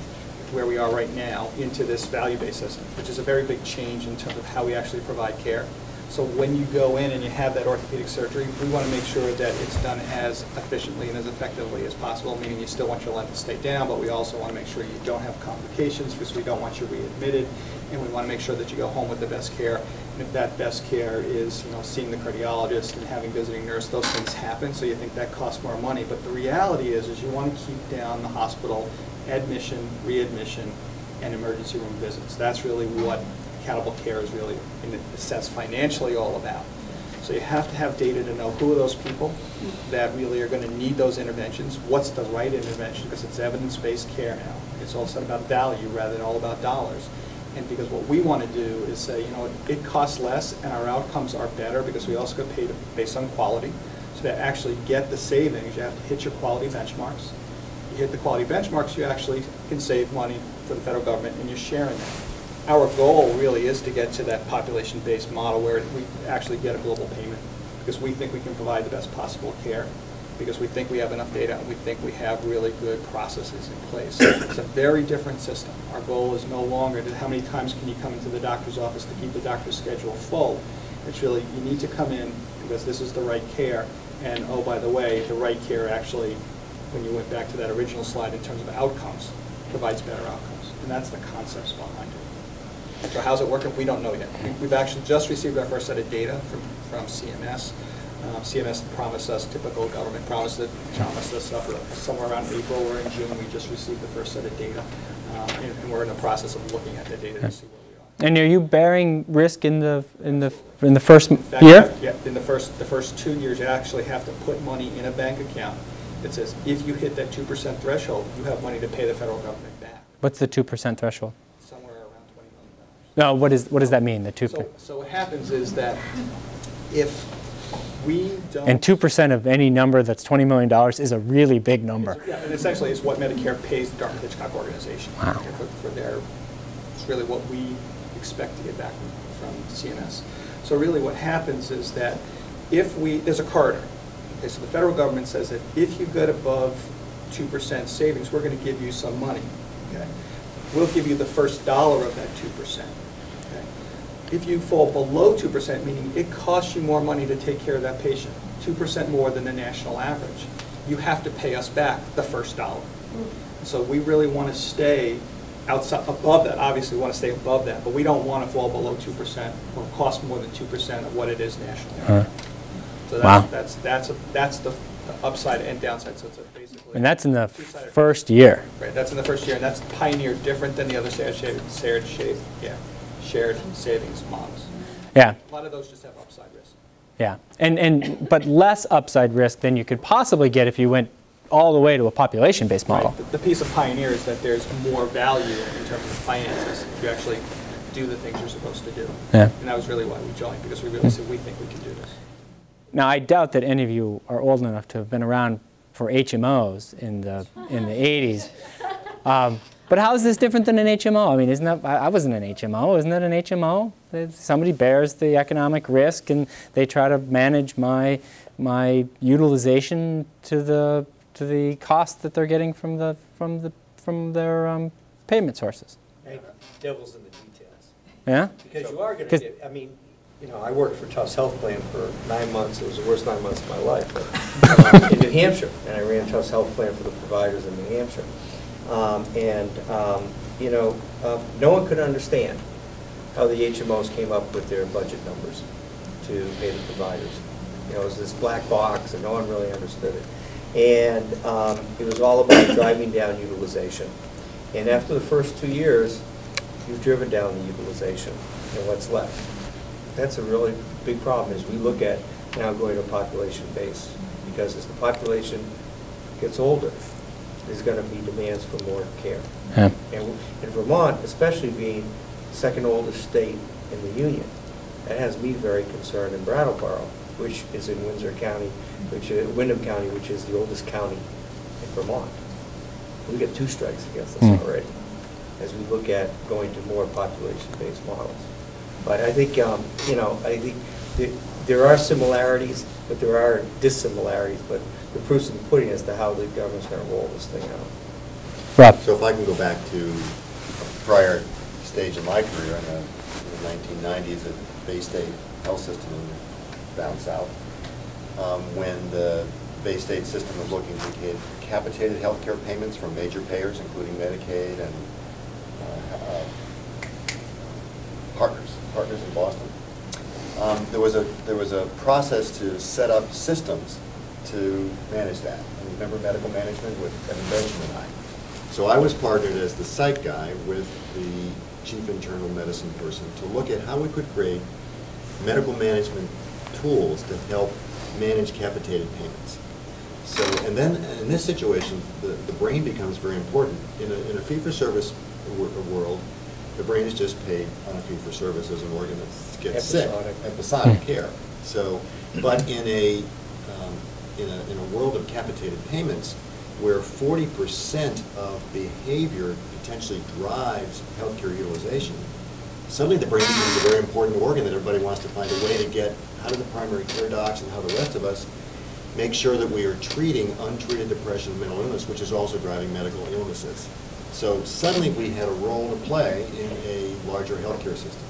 where we are right now, into this value-based system, which is a very big change in terms of how we actually provide care. So when you go in and you have that orthopedic surgery, we want to make sure that it's done as efficiently and as effectively as possible, meaning you still want your length to stay down, but we also want to make sure you don't have complications, because we don't want you readmitted, and we want to make sure that you go home with the best care. And if that best care is, you know, seeing the cardiologist and having visiting nurse, those things happen, so you think that costs more money. But the reality is, is you want to keep down the hospital admission, readmission, and emergency room visits. That's really what accountable care is really, in a sense, financially all about. So you have to have data to know who are those people that really are going to need those interventions, what's the right intervention, because it's evidence-based care now. It's all also about value rather than all about dollars. And because what we want to do is say, you know, it costs less and our outcomes are better because we also get paid based on quality. So to actually get the savings, you have to hit your quality benchmarks. You hit the quality benchmarks, you actually can save money for the federal government and you're sharing that. Our goal really is to get to that population-based model where we actually get a global payment because we think we can provide the best possible care, because we think we have enough data and we think we have really good processes in place. It's a very different system. Our goal is no longer to how many times can you come into the doctor's office to keep the doctor's schedule full. It's really, you need to come in because this is the right care. And oh, by the way, the right care actually, when you went back to that original slide in terms of outcomes, provides better outcomes. And that's the concepts behind it. So how's it working? We don't know yet. We- We've actually just received our first set of data from, from CMS. Uh, CMS promised us, typical government promised it, promised us up somewhere around April or in June. We just received the first set of data. Uh, And and we're in the process of looking at the data to see where we are. And are you bearing risk in the, in the, in the first In fact, year? Yeah, in the first, the first two years, you actually have to put money in a bank account that says, if you hit that 2% threshold, you have money to pay the federal government back, What's the 2% threshold? somewhere around $20 million. No, what is, what does that mean, the 2? So, so what happens is that if we don't. And 2% of any number that's $20 million is a really big number. Yeah, and essentially it's what Medicare pays the Dartmouth Hitchcock organization. Wow. For, for their, it's really what we expect to get back from CMS. So really what happens is that if we, there's a corridor. Okay, so the federal government says that if you get above 2% savings, we're going to give you some money. Okay? We'll give you the first dollar of that 2%. Okay? If you fall below 2%, meaning it costs you more money to take care of that patient, 2% more than the national average, you have to pay us back the first dollar. Mm. So we really want to stay outside, above that, obviously we want to stay above that, but we don't want to fall below 2% or cost more than 2% of what it is nationally. So Wow. that's, that's, that's, a- that's the the upside and downside, so it's a basically. And that's in the first year. Right, that's in the first year, and that's Pioneer different than the other shared, shared, shared, shared, yeah, shared savings models. Yeah, A lot of those just have upside risk. yeah. And, and, but less upside risk than you could possibly get if you went all the way to a population-based model. Right, The the piece of Pioneer is that there's more value in terms of finances if you actually do the things you're supposed to do. Yeah. And that was really why we joined, because we really said, we think we can do this. Now, I doubt that any of you are old enough to have been around for HMOs in the, in the 80s. Um, but how is this different than an HMO? I mean, isn't that, I I wasn't an HMO, isn't that an HMO? Somebody bears the economic risk and they try to manage my, my utilization to the, to the cost that they're getting from the, from the, from their um, payment sources. Devil's in the details. Yeah? Because you are going to get, I mean, you know, I worked for Tufts Health Plan for nine months. It was the worst nine months of my life. but, um, In New Hampshire, and I ran Tufts Health Plan for the providers in New Hampshire. Um, And, um, you know, uh, no one could understand how the HMOs came up with their budget numbers to pay the providers. You know, it was this black box, and no one really understood it. And um, it was all about driving down utilization. And after the first two years, you've driven down the utilization, and what's left? That's a really big problem, is we look at now going to population base, because as the population gets older, there's gonna be demands for more care. Yeah. And in Vermont, especially being second oldest state in the union, that has me very concerned in Brattleboro, which is in Windsor County, which is, Windham County, which is the oldest county in Vermont. We get two strikes against us Hmm. already, as we look at going to more population-based models. But I think, um, you know, I think there- there are similarities, but there are dissimilarities, but the proof's in the pudding as to how the government's gonna roll this thing out. Rob? So if I can go back to a prior stage in my career in the in the 1990s at Baystate Health System down south, um, when the Baystate system was looking to get capitated healthcare payments from major payers, including Medicaid and uh, uh, partners, in Boston. Um, There was a, there was a process to set up systems to manage that. And Remember medical management with Kevin Benjamin and I? So I was partnered as the site guy with the chief internal medicine person to look at how we could create medical management tools to help manage capitated payments. So, and then, in this situation, the, the brain becomes very important. In a, in a fee-for-service wor- world, the brain is just paid on a fee-for-service as an organ that gets sick. Episodic. Episodic care. So, but in a, um, in a, in a world of capitated payments, where forty percent of behavior potentially drives healthcare utilization, suddenly the brain becomes a very important organ that everybody wants to find a way to get, how do the primary care docs and how the rest of us make sure that we are treating untreated depression and mental illness, which is also driving medical illnesses. So suddenly we had a role to play in a larger healthcare system.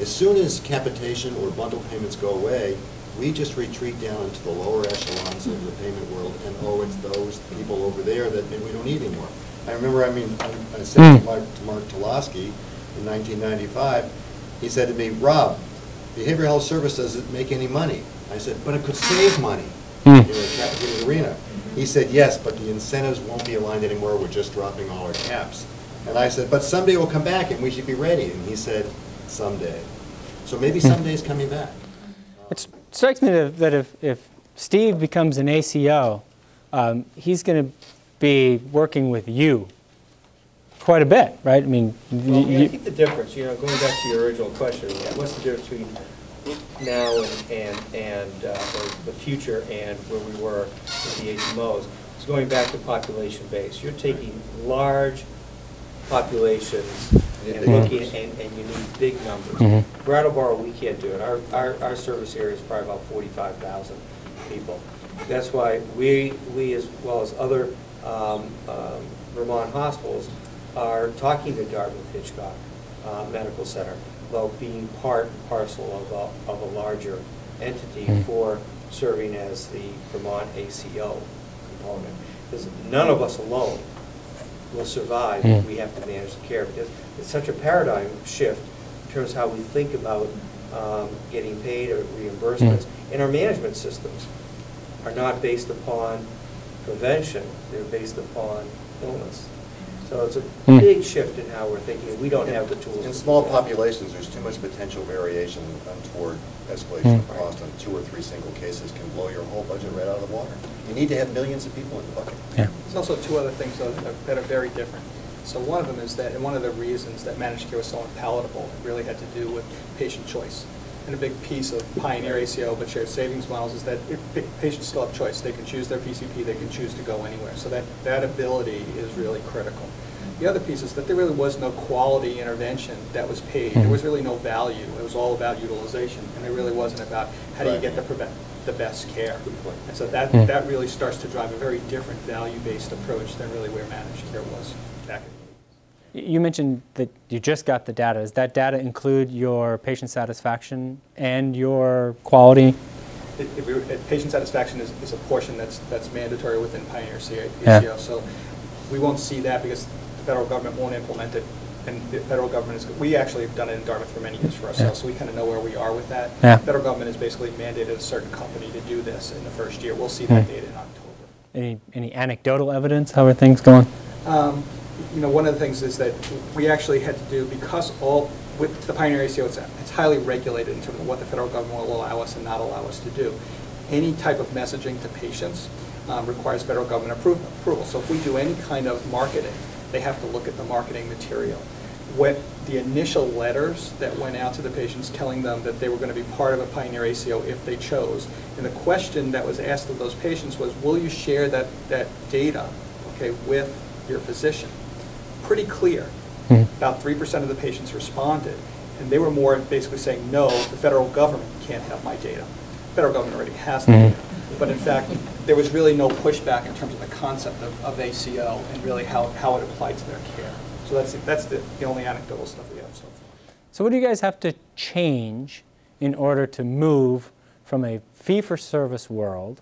As soon as capitation or bundle payments go away, we just retreat down into the lower echelons of the payment world, and oh, it's those people over there that maybe we don't need anymore. I remember, I mean, I I said to Mark, to Mark Toloski in 1995, he said to me, Rob, behavioral health service doesn't make any money. I said, but it could save money in Hmm. a capitated arena. He said, yes, but the incentives won't be aligned anymore, we're just dropping all our caps. And I said, but someday we'll come back and we should be ready. And he said, someday. So maybe someday is coming back. It strikes me that that if, if Steve becomes an ACO, um, he's going to be working with you quite a bit, right? I mean, Well, I mean, I you- think the difference, you know, going back to your original question, what's the difference between now and, and, and, uh, or the future and where we were with the HMOs? is going back to population base. You're taking large populations and looking, and, and you need big numbers. Mhm. Brattleboro, we can't do it. Our, our, our service area is probably about forty-five thousand people. That's why we, we as well as other um, um, Vermont hospitals are talking to Dartmouth Hitchcock uh, Medical Center about being part and parcel of a, of a larger entity Mm. for serving as the Vermont ACO component. Because none of us alone will survive if Mm. we have to manage the care. Because it's such a paradigm shift in terms of how we think about um, getting paid or reimbursements and our management systems. are not based upon prevention, they're based upon illness. So it's a Hmm. big shift in how we're thinking, we don't have the tools. In to small populations, there's too much potential variation toward escalation of Hmm. cost on two or three single cases can blow your whole budget right out of the water. You need to have millions of people in the bucket. Yeah. There's also two other things that- that are very different. So one of them is that, and one of the reasons that managed care was so unpalatable, it really had to do with patient choice. And a big piece of Pioneer ACO, but shared savings models, is that patients still have choice. They can choose their PCP, they can choose to go anywhere. So that, that ability is really critical. The other piece is that there really was no quality intervention that was paid. There was really no value. It was all about utilization, and it really wasn't about how do you get the, the best care. And so that, Hmm. that really starts to drive a very different value-based approach than really where managed care was back in the 80s. You mentioned that you just got the data. Does that data include your patient satisfaction and your quality? It- we- it- Patient satisfaction is, is a portion that's, that's mandatory within Pioneer CA Yeah. So we won't see that because the federal government won't implement it. And the federal government is, we actually have done it in Dartmouth for many years for ourselves, so we kind of know where we are with that. Yeah. Federal government has basically mandated a certain company to do this in the first year. We'll see that Hmm. data in October. Any, any anecdotal evidence? How are things going? Um, You know, one of the things is that we actually had to do, because all, with the Pioneer ACO, it's it's highly regulated in terms of what the federal government will allow us and not allow us to do. Any type of messaging to patients um, requires federal government appro- approval. So if we do any kind of marketing, they have to look at the marketing material. What the initial letters that went out to the patients telling them that they were going to be part of a Pioneer ACO if they chose, and the question that was asked of those patients was, will you share that, that data, okay, with your physician? Pretty clear. Mhm. About three percent of the patients responded, and they were more basically saying, no, the federal government can't have my data. The Federal government already has the Mhm. data. But in fact, there was really no pushback in terms of the concept of, of ACO and really how, how it applied to their care. So that's, that's the, the only anecdotal stuff we have so far. So, what do you guys have to change in order to move from a fee for service world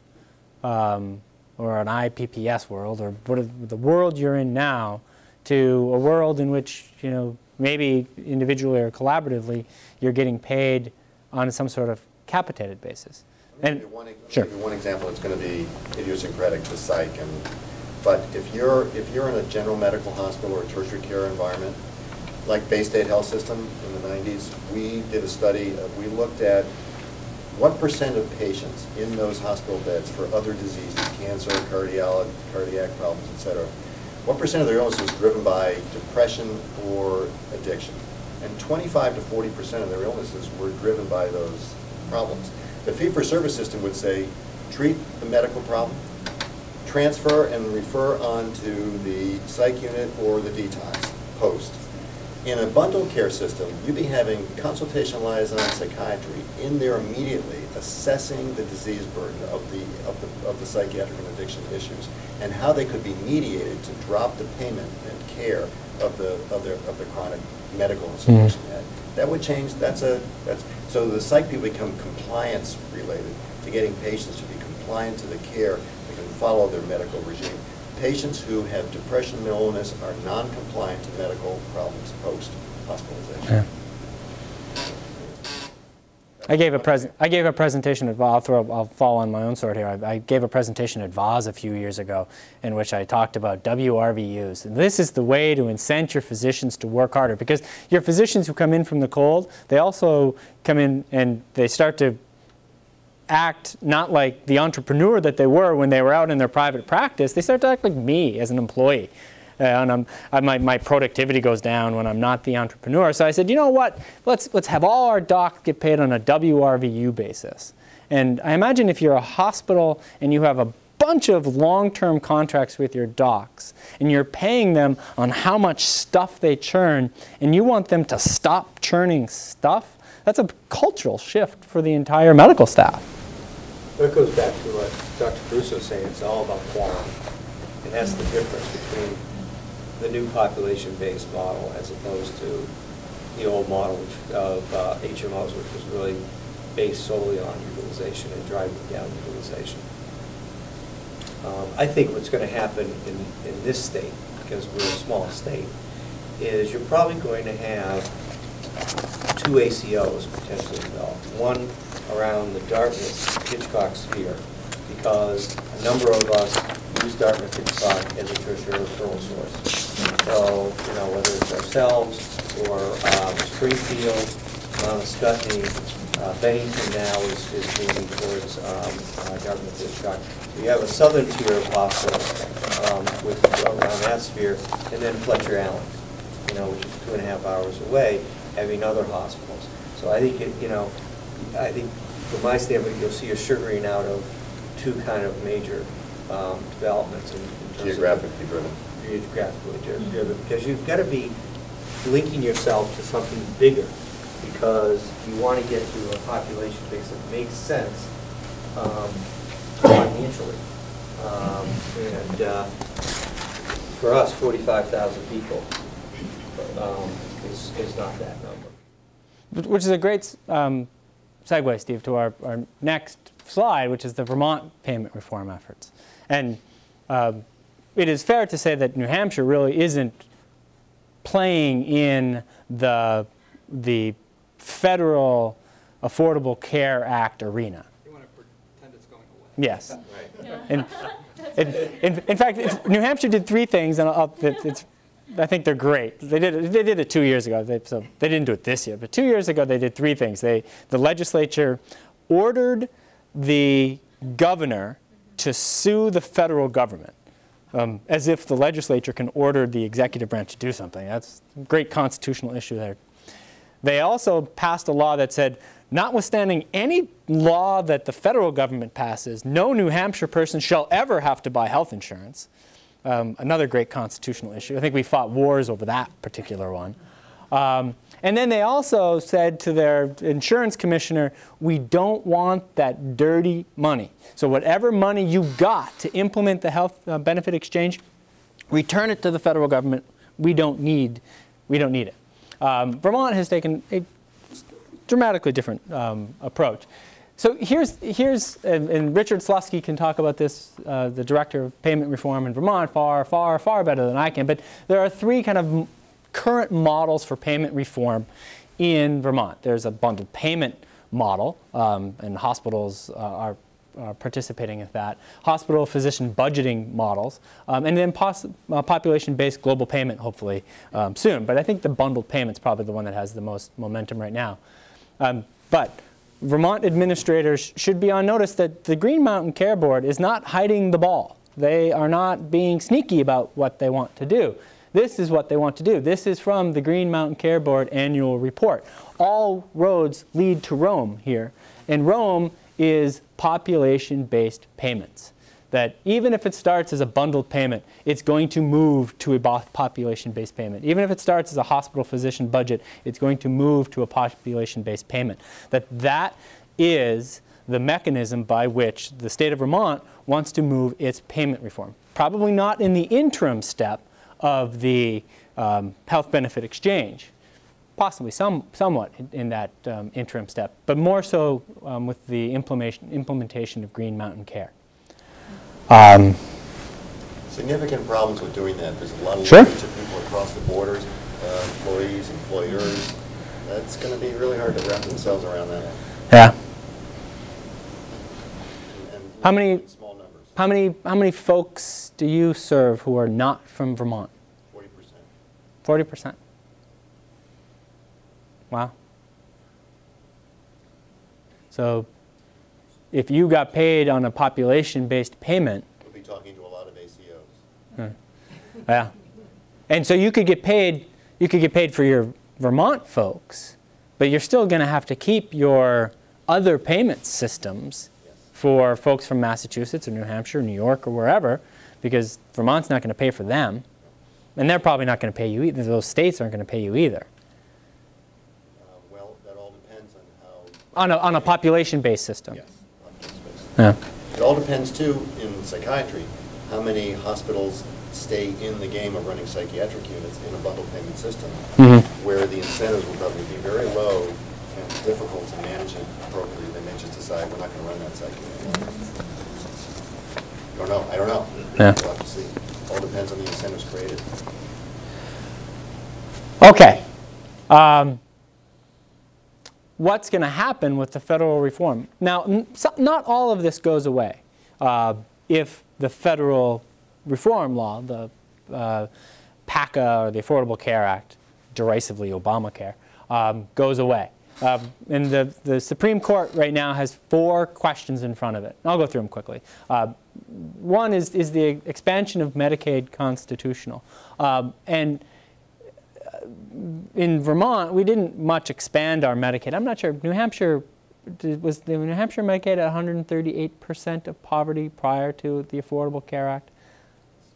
um, or an IPPS world or what the world you're in now to a world in which, you know, maybe individually or collaboratively you're getting paid on some sort of capitated basis? And- one, sure. give you one example, it's going to be idiosyncratic to psych, and, but if you're, if you're in a general medical hospital or a tertiary care environment, like Baystate Health System in the 90s, we did a study, uh, we looked at what percent of patients in those hospital beds for other diseases, cancer, cardiology, cardiac problems, et cetera, what percent of their illness is driven by depression or addiction? And 25 to 40 percent of their illnesses were driven by those problems. The fee-for-service system would say, treat the medical problem, transfer and refer on to the psych unit or the detox post. In a bundled care system, you'd be having consultation liaison psychiatry in there immediately assessing the disease burden of the, of the, of the psychiatric and addiction issues and how they could be mediated to drop the payment and care of the, of the, of the chronic medical mm-hmm. institution. And That would change, that's a, that's, so the psych people become compliance related to getting patients to be compliant to the care, they can follow their medical regime. Patients who have depression and illness are non-compliant to medical problems post-hospitalization. I gave a present. I gave a presentation at. I'll throw. I'll fall on my own sword here. I, I gave a presentation at VAHHS a few years ago, in which I talked about WRVUs, and this is the way to incent your physicians to work harder because your physicians who come in from the cold, they also come in and they start to act not like the entrepreneur that they were when they were out in their private practice. They start to act like me as an employee. Uh, and I, my, my productivity goes down when I'm not the entrepreneur. So I said, you know what? Let's, let's have all our docs get paid on a WRVU basis. And I imagine if you're a hospital and you have a bunch of long-term contracts with your docs and you're paying them on how much stuff they churn and you want them to stop churning stuff, that's a cultural shift for the entire medical staff. It goes back to what Dr. Caruso was saying, it's all about quality. And that's the difference between the new population-based model as opposed to the old model of uh, HMOs, which was really based solely on utilization and driving down utilization. Um, I think what's going to happen in, in this state, because we're a small state, is you're probably going to have two ACOs potentially developed. One around the Dartmouth Hitchcock sphere, because a number of us use Dartmouth-Hitchcock as a tertiary referral source. So, you know, whether it's ourselves or um, Springfield, Mount Ascutney, uh, Bennington now is is moving towards um, uh, Dartmouth-Hitchcock. So you have a southern tier of hospitals um, with, around that sphere, and then Fletcher Allen, you know, which is two and a half hours away, having other hospitals. So I think, it- you know, I think from my standpoint, you'll see a sugaring out of two kind of major um, developments in in terms of. Geographically driven. Geographically dri- driven, because you've got to be linking yourself to something bigger, because you want to get to a population base that makes sense um, financially. Um, And uh, for us, 45,000 people um, is is not that number. Which- Which is a great um, segue, Steve, to our, our next slide, which is the Vermont payment reform efforts. And um, it is fair to say that New Hampshire really isn't playing in the, the federal Affordable Care Act arena. You want to pretend it's going away. Yes. In, in, in, in fact, New Hampshire did three things, and I'll, it- it's, I think they're great. They did, it- they did it two years ago, they, so they didn't do it this year, but two years ago they did three things. They, the legislature ordered the governor to sue the federal government, um, as if the legislature can order the executive branch to do something. That's a great constitutional issue there. They also passed a law that said, notwithstanding any law that the federal government passes, no New Hampshire person shall ever have to buy health insurance. Um, another great constitutional issue. I think we fought wars over that particular one. Um, and then they also said to their insurance commissioner, we don't want that dirty money. So whatever money you got to implement the health uh, benefit exchange, return it to the federal government. We don't need, we don't need it. Um, Vermont has taken a dramatically different um, approach. So here's, here's and, and Richard Slusky can talk about this, uh, the director of payment reform in Vermont, far, far, far better than I can. But there are three kind of current models for payment reform in Vermont. There's a bundled payment model, um, and hospitals uh, are uh, participating in that. Hospital physician budgeting models, um, and then uh, population-based global payment, hopefully um, soon. But I think the bundled payment's probably the one that has the most momentum right now. Um, but Vermont administrators should be on notice that the Green Mountain Care Board is not hiding the ball. They are not being sneaky about what they want to do. This is what they want to do. This is from the Green Mountain Care Board annual report. All roads lead to Rome here, and Rome is population-based payments. That even if it starts as a bundled payment, it's going to move to a population-based payment. Even if it starts as a hospital physician budget, it's going to move to a population-based payment. That that is the mechanism by which the state of Vermont wants to move its payment reform. Probably not in the interim step of the um, health benefit exchange, possibly some, somewhat in, in that um, interim step, but more so um, with the implementation, implementation of Green Mountain Care. Um, Significant problems with doing that. There's a lot of Sure. of people across the borders, uh, employees, employers. That's going to be really hard to wrap themselves around that. yeah. and- and How many- Small numbers, How many, how many folks do you serve who are not from Vermont? 40%. 40%. Wow. So if you got paid on a population-based payment, We'll be talking to a lot of ACOs. Hmm. yeah. And so you could get paid, you could get paid for your Vermont folks, but you're still going to have to keep your other payment systems for folks from Massachusetts or New Hampshire, or New York, or wherever, because Vermont's not going to pay for them. And they're probably not going to pay you either. Those states aren't going to pay you either. Uh, Well, that all depends on how. On a, on a population-based system. Yes. Yeah. It all depends too, in psychiatry, how many hospitals stay in the game of running psychiatric units in a bundled payment system, Mhm. where the incentives will probably be very low and difficult to manage it appropriately. They may just decide, we're not going to run that psych unit. Don't know, I don't know. Yeah. We'll have to see. All depends on the incentives created. Okay. Um, what's going to happen with the federal reform? Now, so- not all of this goes away. uh, if the federal reform law, the uh, PACA or the Affordable Care Act, derisively Obamacare, um, goes away. Um, and the, the Supreme Court right now has four questions in front of it. I'll go through them quickly. Uh, one is, is the expansion of Medicaid constitutional? Um, and uh, in Vermont, we didn't much expand our Medicaid. I'm not sure. New Hampshire, was the New Hampshire Medicaid at 138% of poverty prior to the Affordable Care Act?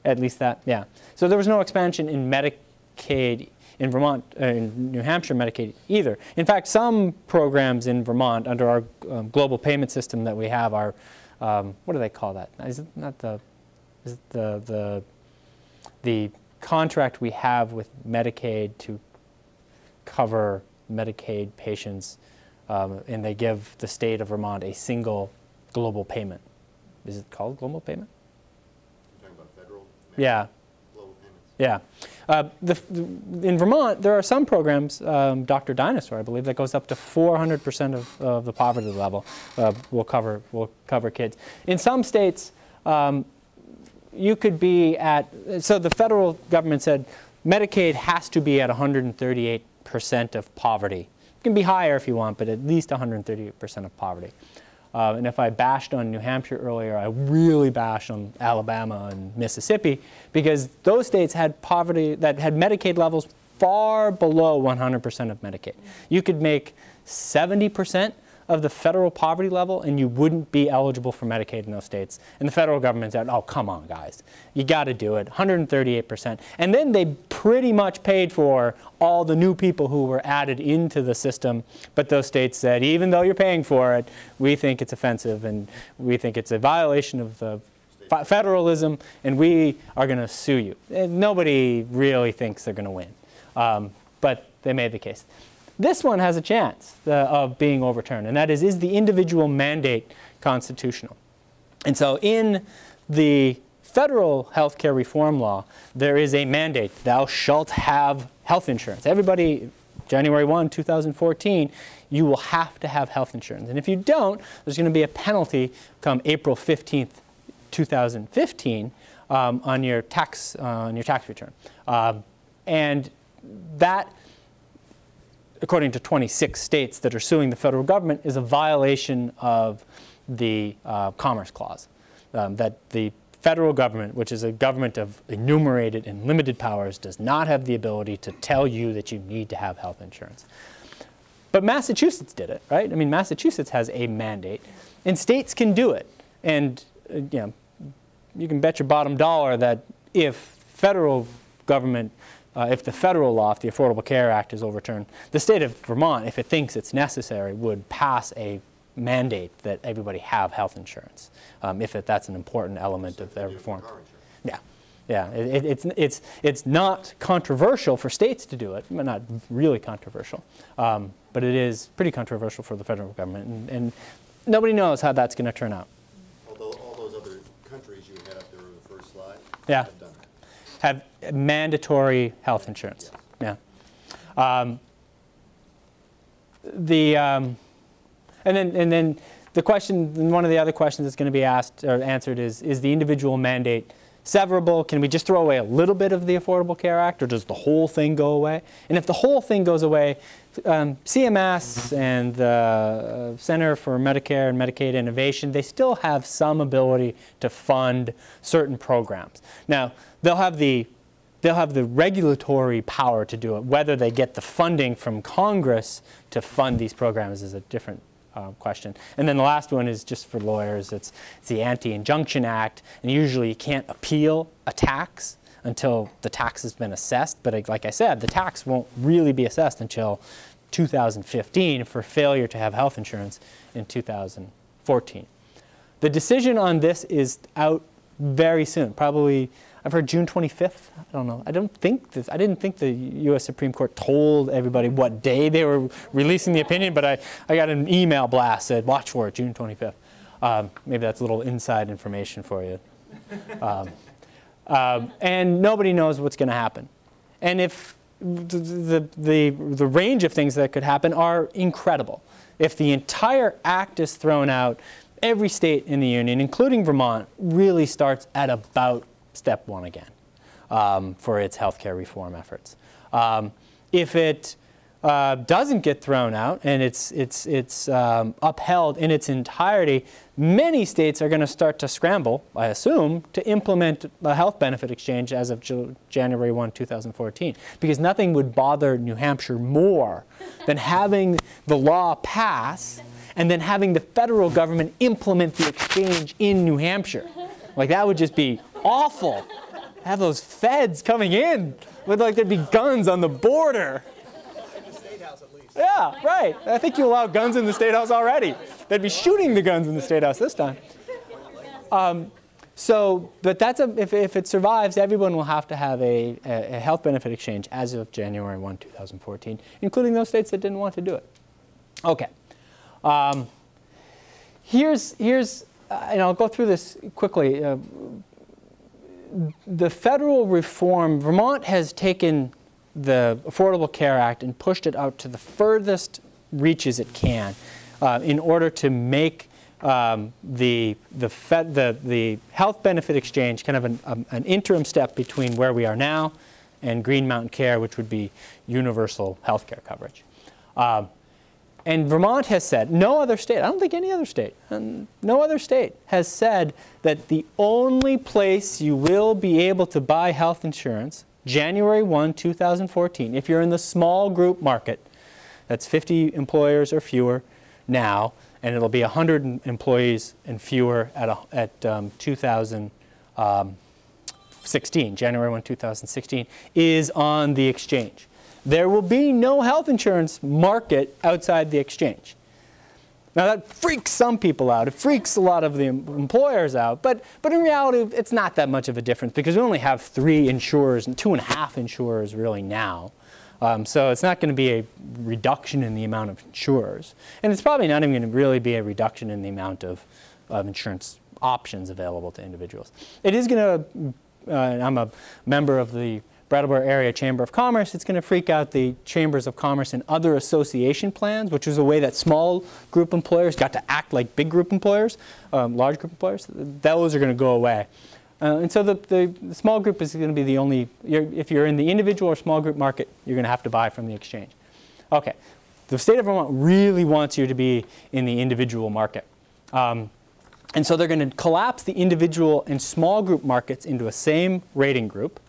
At least that, yeah. So there was no expansion in Medicaid in Vermont, uh, in New Hampshire Medicaid either. In fact, some programs in Vermont under our um, global payment system that we have are, um, what do they call that? Is it not the, is it the, the, the contract we have with Medicaid to cover Medicaid patients, um, and they give the state of Vermont a single global payment. Is it called global payment? You're talking about federal? Yeah. Yeah. Uh, the, the- in Vermont, there are some programs, um, Dr. Dynasaur, I believe, that goes up to 400% of, of the poverty level uh, will cover will cover kids. In some states, um, you could be at so the federal government said Medicaid has to be at 138% of poverty. It can be higher if you want, but at least 138% of poverty. Uh, and if I bashed on New Hampshire earlier, I really bashed on Alabama and Mississippi because those states had poverty that had Medicaid levels far below 100% of Medicaid. You could make 70% of the federal poverty level and you wouldn't be eligible for Medicaid in those states. And the federal government said, oh, come on, guys. You got to do it. 138%. And then they pretty much paid for all the new people who were added into the system. But those states said, even though you're paying for it, we think it's offensive and we think it's a violation of the federalism and we are going to sue you. And nobody really thinks they're going to win. Um, but they made the case. This one has a chance uh, of being overturned, and that is, is the individual mandate constitutional? And so in the federal health care reform law, there is a mandate, thou shalt have health insurance. Everybody, January 1, 2014, you will have to have health insurance. And if you don't, there's going to be a penalty come April 15th, 2015 um, on your tax, uh, on your tax return. Um, and that according to 26 states that are suing the federal government, is a violation of the uh, Commerce Clause. Um, that the federal government, which is a government of enumerated and limited powers, does not have the ability to tell you that you need to have health insurance. But Massachusetts did it, right? I mean, Massachusetts has a mandate, and states can do it. And uh, you know, you can bet your bottom dollar that if federal government uh, if the federal law, if the Affordable Care Act is overturned, the state of Vermont, if it thinks it's necessary, would pass a mandate that everybody have health insurance, um, if it, that's an important element of their reform. Yeah, yeah. It, it- it's, it's, it's not controversial for states to do it, but not really controversial. Um, but it is pretty controversial for the federal government, and, and nobody knows how that's going to turn out. Although all those other countries you had up there on the first slide Yeah. have done that. have mandatory health insurance. Yeah. Um, the um, and then and then the question, one of the other questions that's going to be asked or answered is: Is the individual mandate severable? Can we just throw away a little bit of the Affordable Care Act, or does the whole thing go away? And if the whole thing goes away, um, CMS and the uh, Center for Medicare and Medicaid Innovation, they still have some ability to fund certain programs. Now, they'll have the they'll have the regulatory power to do it. Whether they get the funding from Congress to fund these programs is a different uh, question. And then the last one is just for lawyers. It's, it's the Anti-Injunction Act, and usually you can't appeal a tax until the tax has been assessed. But like- like I said, the tax won't really be assessed until 2015 for failure to have health insurance in 2014. The decision on this is out very soon, probably, I've heard June 25th. I don't know. I don't think this, I didn't think the U.S. Supreme Court told everybody what day they were releasing the opinion, but I, I got an email blast said, watch for it, June 25th. Um, maybe that's a little inside information for you. Um, um, and nobody knows what's going to happen. And if the, the, the range of things that could happen are incredible. If the entire act is thrown out, every state in the union, including Vermont, really starts at about step one again um, for its healthcare reform efforts. Um, if it uh, doesn't get thrown out and it's, it's, it's um, upheld in its entirety, many states are going to start to scramble, I assume, to implement the health benefit exchange as of January 1, 2014. Because nothing would bother New Hampshire more than having the law pass and then having the federal government implement the exchange in New Hampshire. Like that would just be awful. Have those feds coming in with like there'd be guns on the border. In the statehouse at least. Yeah, right. I think you allow guns in the State House already. They'd be shooting the guns in the State House this time. Um, so, but that's a, if, if it survives, everyone will have to have a, a, a health benefit exchange as of January 1, 2014, including those states that didn't want to do it. Okay. Um, here's, here's uh, and I'll go through this quickly. Uh, the federal reform, Vermont has taken the Affordable Care Act and pushed it out to the furthest reaches it can uh, in order to make um, the, the, fed, the, the health benefit exchange kind of an, um, an interim step between where we are now and Green Mountain Care, which would be universal health care coverage. Um, and Vermont has said, no other state, I don't think any other state, no other state has said that the only place you will be able to buy health insurance, January 1, 2014, if you're in the small group market, that's 50 employers or fewer now, and it'll be 100 employees and fewer at, a, at um, 2016, January 1, 2016, is on the exchange there will be no health insurance market outside the exchange. Now that freaks some people out. It freaks a lot of the employers out. But, but in reality, it's not that much of a difference because we only have three insurers and two and a half insurers really now. Um, so it's not going to be a reduction in the amount of insurers. And it's probably not even going to really be a reduction in the amount of, of insurance options available to individuals. It is going to, uh, I'm a member of the Brattleboro Area Chamber of Commerce, it's going to freak out the chambers of commerce and other association plans, which is a way that small group employers got to act like big group employers, um, large group employers. Those are going to go away. Uh, and so the, the, the, small group is going to be the only, you're, if you're in the individual or small group market, you're going to have to buy from the exchange. Okay, the state of Vermont really wants you to be in the individual market. Um, and so they're going to collapse the individual and small group markets into a same rating group.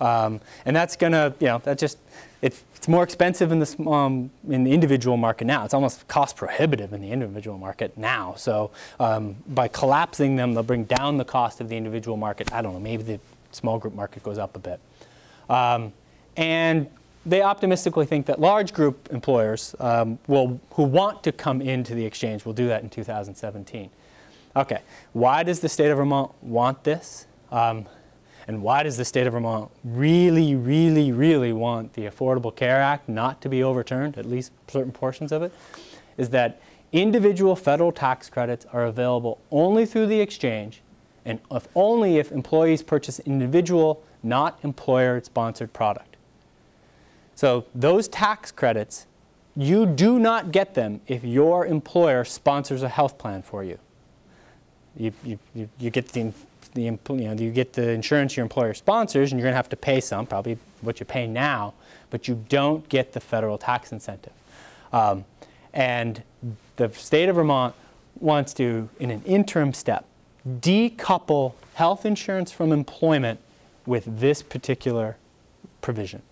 Um, and that's going to, you know, that just, it's, it's more expensive in the, um, in the individual market now. It's almost cost prohibitive in the individual market now. So um, by collapsing them, they'll bring down the cost of the individual market. I don't know, maybe the small group market goes up a bit. Um, and they optimistically think that large group employers um, will, who want to come into the exchange will do that in 2017. Okay, why does the state of Vermont want this? Um, and why does the state of Vermont really, really, really want the Affordable Care Act not to be overturned, at least certain portions of it? Is that individual federal tax credits are available only through the exchange and if only if employees purchase individual, not employer-sponsored product. So those tax credits, you do not get them if your employer sponsors a health plan for you. You, you, you, you get the the you know you get the insurance your employer sponsors, and you're going to have to pay some, probably what you pay now, but you don't get the federal tax incentive. Um, and the state of Vermont wants to, in an interim step, decouple health insurance from employment with this particular provision.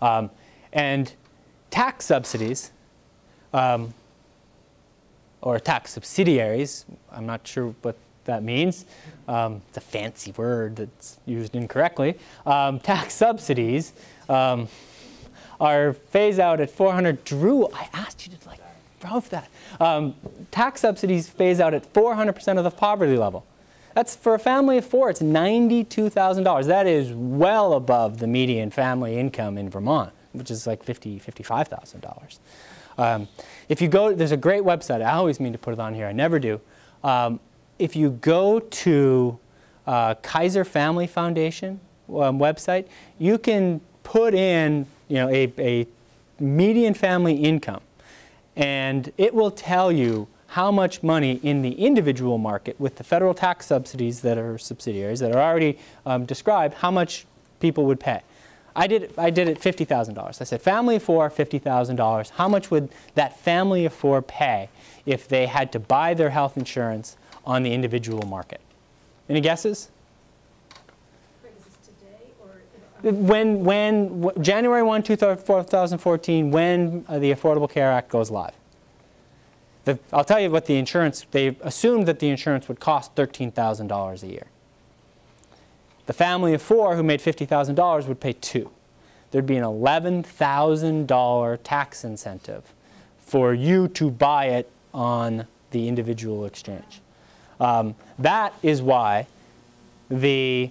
Um, and tax subsidies, um, or tax subsidiaries, I'm not sure what that means. Um, it's a fancy word that's used incorrectly. Um, tax subsidies um, are phased out at 400. Drew, I asked you to like prove that. Um, tax subsidies phase out at 400% of the poverty level. That's for a family of four, it's $92,000. That is well above the median family income in Vermont, which is like $50,000, $55,000. Um, if you go, there's a great website. I always mean to put it on here. I never do. Um, if you go to uh, Kaiser Family Foundation um, website, you can put in you know, a, a median family income and it will tell you how much money in the individual market with the federal tax subsidies that are subsidiaries that are already um, described, how much people would pay. I did, I did it $50,000. I said, family of four, $50,000. How much would that family of four pay if they had to buy their health insurance on the individual market? Any guesses? When, when, January 1, 2014, when uh, the Affordable Care Act goes live. The, I'll tell you what the insurance, they assumed that the insurance would cost $13,000 a year. The family of four who made $50,000 would pay two. There'd be an $11,000 tax incentive for you to buy it on the individual exchange. Um, that is why the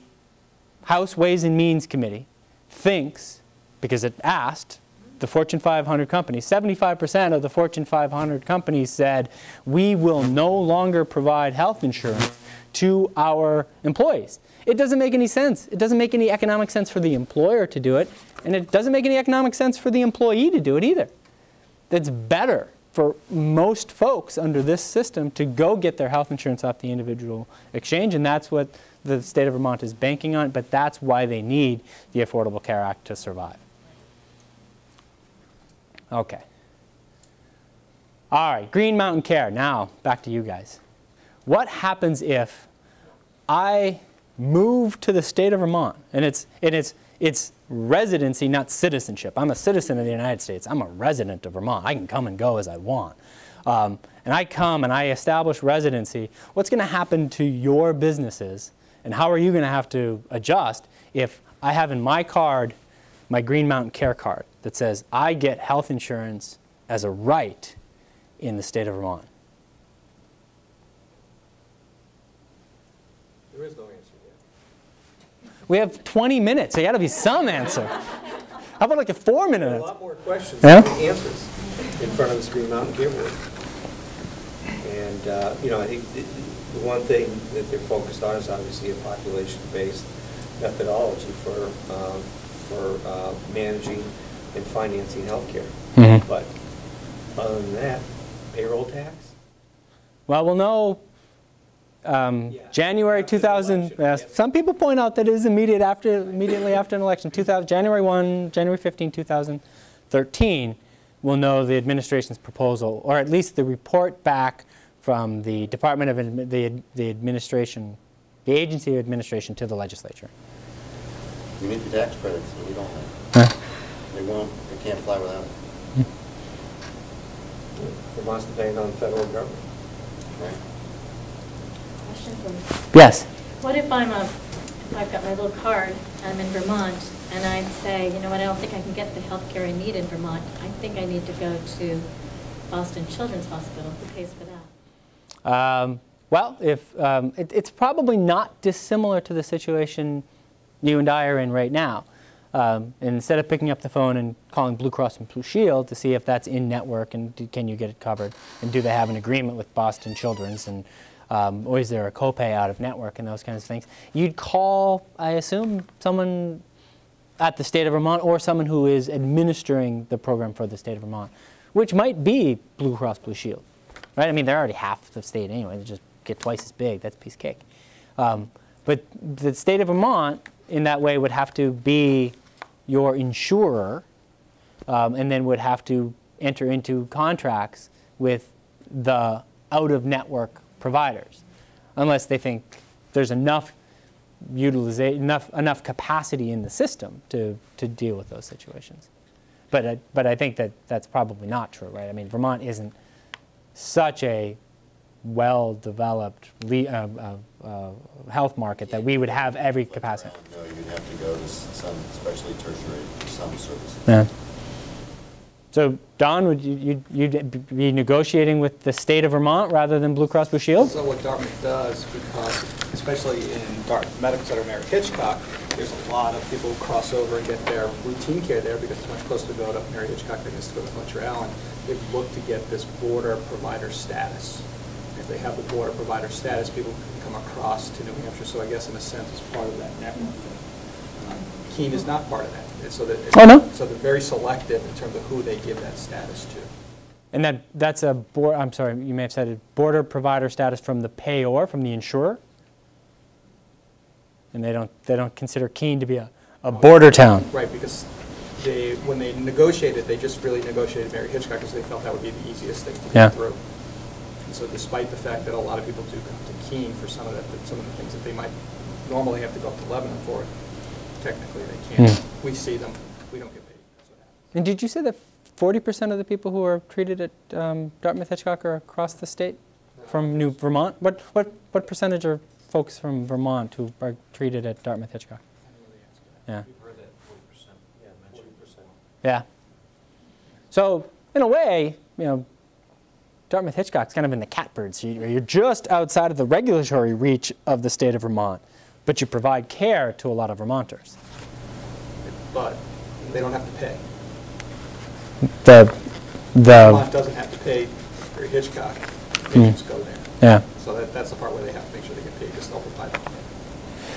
House Ways and Means Committee thinks, because it asked the Fortune 500 companies, 75% of the Fortune 500 companies said, we will no longer provide health insurance to our employees. It doesn't make any sense. It doesn't make any economic sense for the employer to do it, and it doesn't make any economic sense for the employee to do it either. It's better for most folks under this system to go get their health insurance off the individual exchange, and that's what the state of Vermont is banking on, but that's why they need the Affordable Care Act to survive. Okay. All right, Green Mountain Care. Now, back to you guys. What happens if I move to the state of Vermont and it's, and it's, it's residency, not citizenship. I'm a citizen of the United States. I'm a resident of Vermont. I can come and go as I want. Um, and I come and I establish residency. What's going to happen to your businesses and how are you going to have to adjust if I have in my card my Green Mountain Care card that says I get health insurance as a right in the state of Vermont? There is. We have 20 minutes. So there got to be some answer. How about like a four minute are a lot more questions Yeah? than answers in front of the Green Mountain Board. And, uh, you know, I think the the one thing that they're focused on is obviously a population-based methodology for, um, for uh, managing and financing healthcare. Mhm. But other than that, payroll tax? Well, we'll know um, Yeah. January After 2000. election, uh, yes. Some people point out that it is immediate after, immediately after an election. 2000, January 1, January 15, 2013, we'll know the administration's proposal, or at least the report back from the Department of Admi- the, the administration, the agency of administration to the legislature. We need the tax credits, and we don't have. Huh? They won't, they can't fly without it, Vermont's depending on the federal government. right? Question. Yes. What if I'm a, if I've got my little card, I'm in Vermont, and I'd say, you know what, I don't think I can get the health care I need in Vermont. I think I need to go to Boston Children's Hospital. Who pays for that? Um, well, if um, it, it's probably not dissimilar to the situation you and I are in right now. Um, instead of picking up the phone and calling Blue Cross and Blue Shield to see if that's in network and do, can you get it covered, and do they have an agreement with Boston Children's, and um, or is there a copay out of network and those kinds of things, you'd call, I assume, someone at the state of Vermont or someone who is administering the program for the state of Vermont, which might be Blue Cross Blue Shield, right? I mean, they're already half the state anyway. They just get twice as big. That's piece of cake. Um, but the state of Vermont, in that way, would have to be your insurer, um, and then would have to enter into contracts with the out-of-network providers, unless they think there's enough utilization, enough, enough capacity in the system to, to deal with those situations. But, I- but I think that that's probably not true, right? I mean, Vermont isn't such a well-developed le- uh, uh, uh, health market that we would have every capacity. No, you'd have to go to some, especially tertiary, some services. Yeah. So, Don, would you, you'd be negotiating with the state of Vermont rather than Blue Cross Blue Shield? So what Dartmouth does, because especially in Dartmouth Medical Center, Mary Hitchcock, there's a lot of people who cross over and get their routine care there because it's much closer to go to Mary Hitchcock than it is to go to Fletcher Allen. They've looked to get this border provider status. If they have the border provider status, people can come across to New Hampshire, so I guess in a sense it's part of that network. Um, Keene is not part of that, and so that. Oh, no? So they're very selective in terms of who they give that status to. And that, that's a, board, I'm sorry, you may have said it, border provider status from the payor, from the insurer? And they don't, they don't consider Keene to be a, a border town? Right, because they, when they negotiated, they just really negotiated Mary Hitchcock because they felt that would be the easiest thing to Yeah. get through. And so despite the fact that a lot of people do come to Keene for some of that, that some of the things that they might normally have to go up to Lebanon for, technically they can't. Hmm. We see them, we don't get paid. That's what happens. And did you say that 40% of the people who are treated at um, Dartmouth Hitchcock are across the state from New Vermont? What, what, what percentage are folks from Vermont who are treated at Dartmouth Hitchcock? Yeah. We've heard that forty percent, yeah, mentioned. Yeah. So in a way, you know, Dartmouth Hitchcock's kind of in the catbird seat, where you're just outside of the regulatory reach of the state of Vermont, but you provide care to a lot of Vermonters. But they don't have to pay. The, Vermont the, doesn't have to pay Mary Hitchcock, patients hmm. go there. yeah. So that, that's the part where they have to make sure they get paid, because they'll provide them.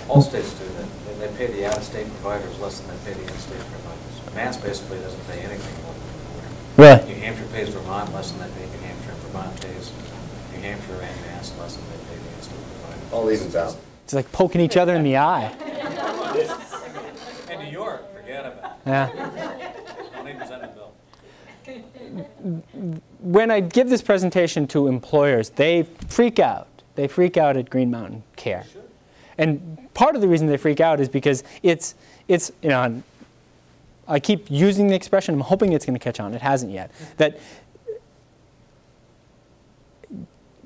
All states do that. They- They pay the out-of-state providers less than they pay the in-state providers. Mass basically doesn't pay anything more than New Hampshire pays Vermont less than they pay New Hampshire, and Vermont pays New Hampshire and Mass less than they pay the in-state providers. All evens out. It's like poking each other in the eye. And New York, forget about it. Yeah. Twenty percent of the bill. when I give this presentation to employers, they freak out. They freak out at Green Mountain Care. And part of the reason they freak out is because it's, it's you know, I keep using the expression, I'm hoping it's going to catch on, it hasn't yet, that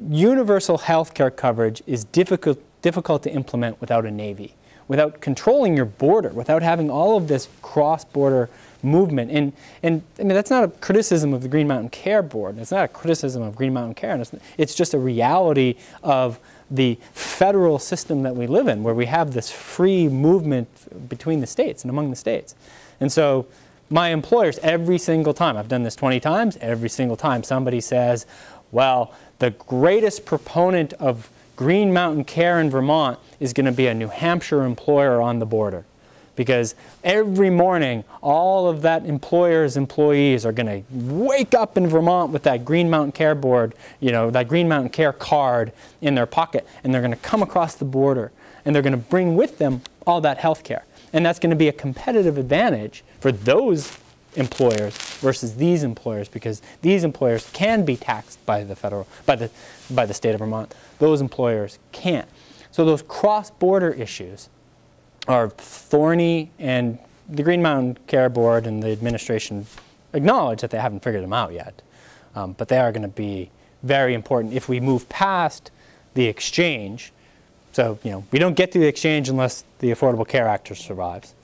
universal health care coverage is difficult, difficult to implement without a Navy, without controlling your border, without having all of this cross-border movement. And, and I mean, that's not a criticism of the Green Mountain Care Board. It's not a criticism of Green Mountain Care. It's, it's just a reality of the federal system that we live in, where we have this free movement between the states and among the states. And so my employers, every single time, I've done this 20 times, every single time somebody says, well, the greatest proponent of Green Mountain Care in Vermont is going to be a New Hampshire employer on the border. Because every morning, all of that employer's employees are going to wake up in Vermont with that Green Mountain Care Board, you know, that Green Mountain Care card in their pocket, and they're going to come across the border, and they're going to bring with them all that health care. And that's going to be a competitive advantage for those employers versus these employers because these employers can be taxed by the federal by the by the state of Vermont. Those employers can't. So those cross-border issues are thorny and the Green Mountain Care Board and the administration acknowledge that they haven't figured them out yet. Um, but they are going to be very important if we move past the exchange. So, you know, we don't get to the exchange unless the Affordable Care Act survives.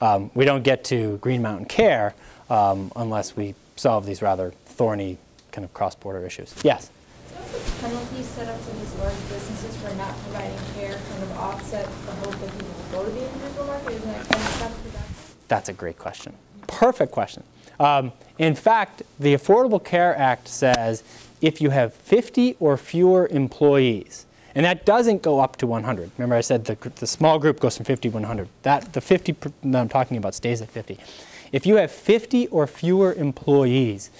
Um, we don't get to Green Mountain Care um, unless we solve these rather thorny kind of cross-border issues. Yes? The penalties set up for these large businesses for not providing care kind of offset the hope that people will go to the individual market? Isn't that kind of counterproductive? That's a great question. Perfect question. Um, in fact, the Affordable Care Act says if you have 50 or fewer employees, and that doesn't go up to 100. Remember I said the, the small group goes from 50 to 100. That, the 50 that I'm talking about stays at 50. If you have 50 or fewer employees,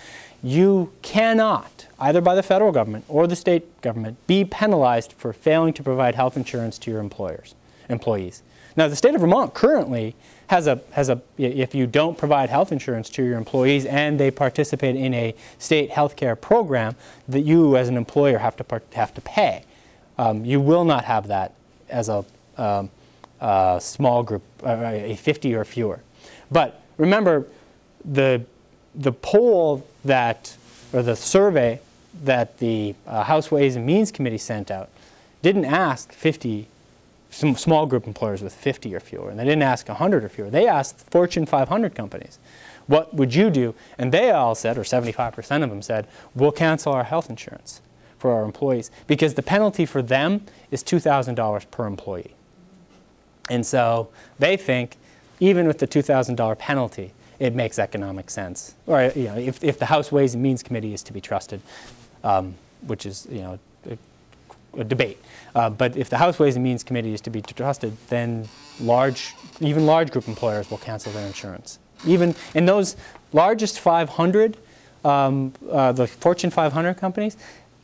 you cannot, either by the federal government or the state government, be penalized for failing to provide health insurance to your employers, employees. Now, the state of Vermont currently has a, has a, if you don't provide health insurance to your employees and they participate in a state health care program, that you as an employer have to, part, have to pay. Um, you will not have that as a, um, a small group, uh, a 50 or fewer. But remember, the, the poll that, or the survey that the uh, House Ways and Means Committee sent out didn't ask 50 some small group employers with 50 or fewer, and they didn't ask 100 or fewer. They asked Fortune 500 companies, what would you do? And they all said, or 75% of them said, we'll cancel our health insurance for our employees because the penalty for them is $2,000 per employee. And so they think, even with the $2,000 penalty, it makes economic sense. Or you know, if, if the House Ways and Means Committee is to be trusted, um, which is you know a, a debate. Uh, but if the House Ways and Means Committee is to be trusted, then large, even large group employers will cancel their insurance. Even in those largest 500, um, uh, the Fortune 500 companies,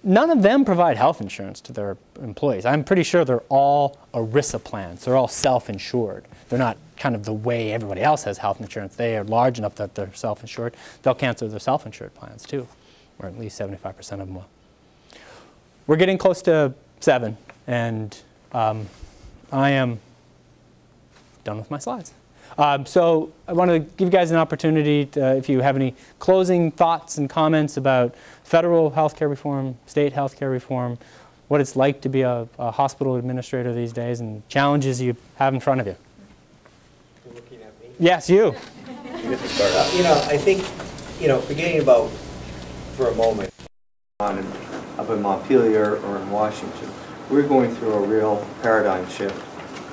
none of them provide health insurance to their employees. I'm pretty sure they're all ERISA plans. They're all self-insured. They're not kind of the way everybody else has health insurance. They are large enough that they're self-insured. They'll cancel their self-insured plans too, or at least 75% of them will. We're getting close to seven, and um, I am done with my slides. Um, so I want to give you guys an opportunity, to, uh, if you have any closing thoughts and comments about federal healthcare reform, state healthcare reform, what it's like to be a, a hospital administrator these days, and challenges you have in front of you. You're looking at me? Yes, you. You know, I think, you know, forgetting about, for a moment, on up in Montpelier or in Washington, we're going through a real paradigm shift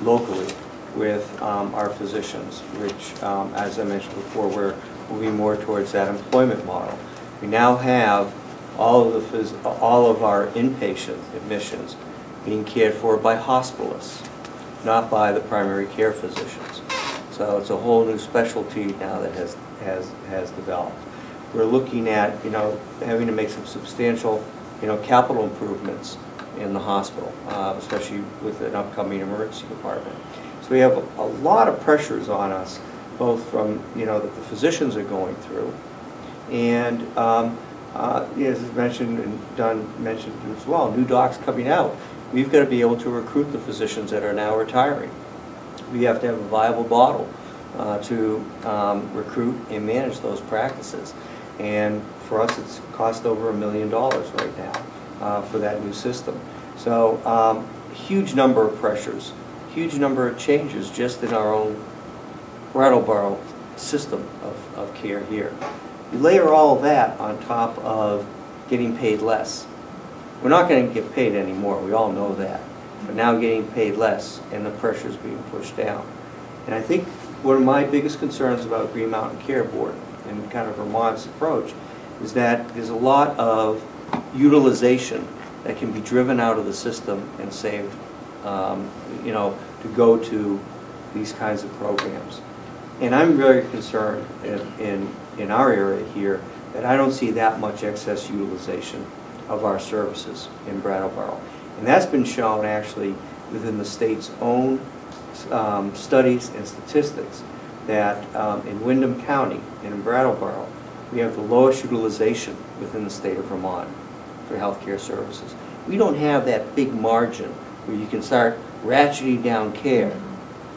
locally with um, our physicians, which, um, as I mentioned before, we're moving more towards that employment model. We now have all of the, all of our inpatient admissions being cared for by hospitalists, not by the primary care physicians. So it's a whole new specialty now that has, has, has developed. We're looking at, you know, having to make some substantial, you know, capital improvements in the hospital, uh, especially with an upcoming emergency department. So we have a, a lot of pressures on us, both from, you know, that the physicians are going through, and, um, uh, as mentioned, and Don mentioned as well, new docs coming out. We've got to be able to recruit the physicians that are now retiring we have to have a viable model uh, to um, recruit and manage those practices. And for us, it's cost over a million dollars right now uh, for that new system. So um, huge number of pressures, huge number of changes just in our own Brattleboro system of, of care here. You layer all that on top of getting paid less. We're not going to get paid anymore, we all know that but now getting paid less and the pressure is being pushed down. And I think one of my biggest concerns about Green Mountain Care Board and kind of Vermont's approach is that there's a lot of utilization that can be driven out of the system and saved, um, you know, to go to these kinds of programs. And I'm very concerned in, in, in our area here that I don't see that much excess utilization of our services in Brattleboro. And that's been shown actually within the state's own um, studies and statistics that um, in Windham County and in Brattleboro, we have the lowest utilization within the state of Vermont for healthcare services. We don't have that big margin where you can start ratcheting down care.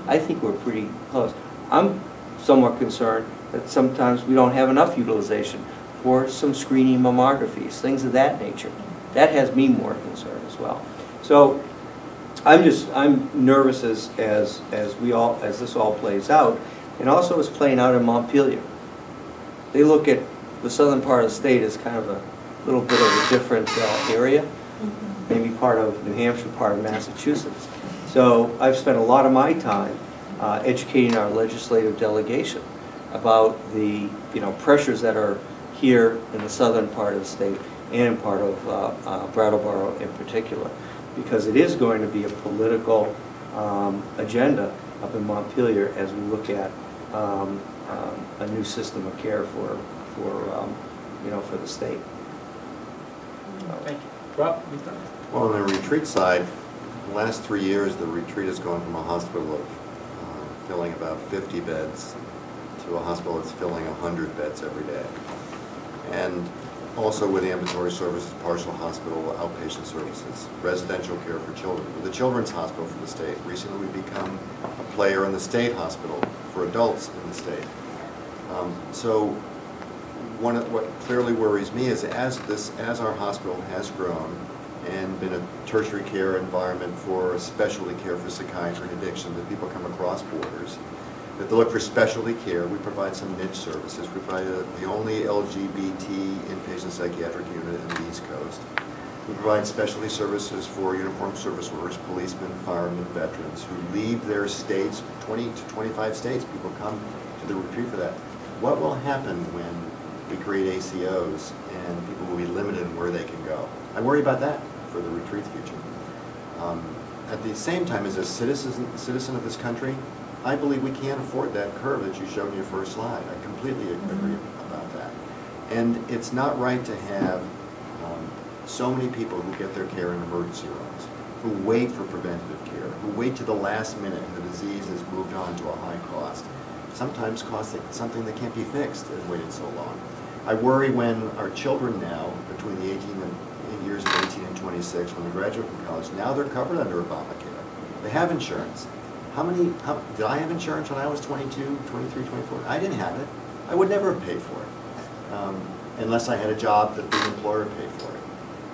I think we're pretty close. I'm somewhat concerned that sometimes we don't have enough utilization for some screening mammographies, things of that nature. That has me more concerned as well. So I'm just, I'm nervous as, as, as we all, as this all plays out, and also it's playing out in Montpelier. They look at the southern part of the state as kind of a little bit of a different uh, area, maybe part of New Hampshire, part of Massachusetts. So I've spent a lot of my time uh, educating our legislative delegation about the, you know, pressures that are here in the southern part of the state and part of uh, uh, Brattleboro in particular, because it is going to be a political um, agenda up in Montpelier as we look at um, um, a new system of care for, for um, you know, for the state. Thank you. Rob, you? Well, on the retreat side, the last three years, the retreat has gone from a hospital of uh, filling about 50 beds to a hospital that's filling 100 beds every day. And also with ambulatory services, partial hospital, outpatient services, residential care for children. With the Children's Hospital for the state, recently we've become a player in the state hospital for adults in the state. Um, So one of, what clearly worries me is as this, as our hospital has grown and been a tertiary care environment for specialty care for psychiatry and addiction, that people come across borders, they look for specialty care. We provide some niche services. We provide a- the only LGBT inpatient psychiatric unit in the East Coast. We provide specialty services for uniformed service workers, policemen, firemen, veterans who leave their states, 20 to 25 states. People come to the retreat for that. What will happen when we create ACOs and people will be limited in where they can go? I worry about that for the retreat's future. Um, At the same time, as a citizen, citizen of this country, I believe we can't afford that curve that you showed in your first slide. I completely agree about that. And it's not right to have um, so many people who get their care in emergency rooms, who wait for preventative care, who wait to the last minute and the disease has moved on to a high cost. Sometimes costs like something that can't be fixed and waited so long. I worry when our children now, between the 18 and years of 18 and 26, when they graduate from college, now they're covered under Obamacare. They have insurance. How many, how, did I have insurance when I was 22, 23, 24? I didn't have it. I would never have paid for it, um, unless I had a job that the employer paid for it.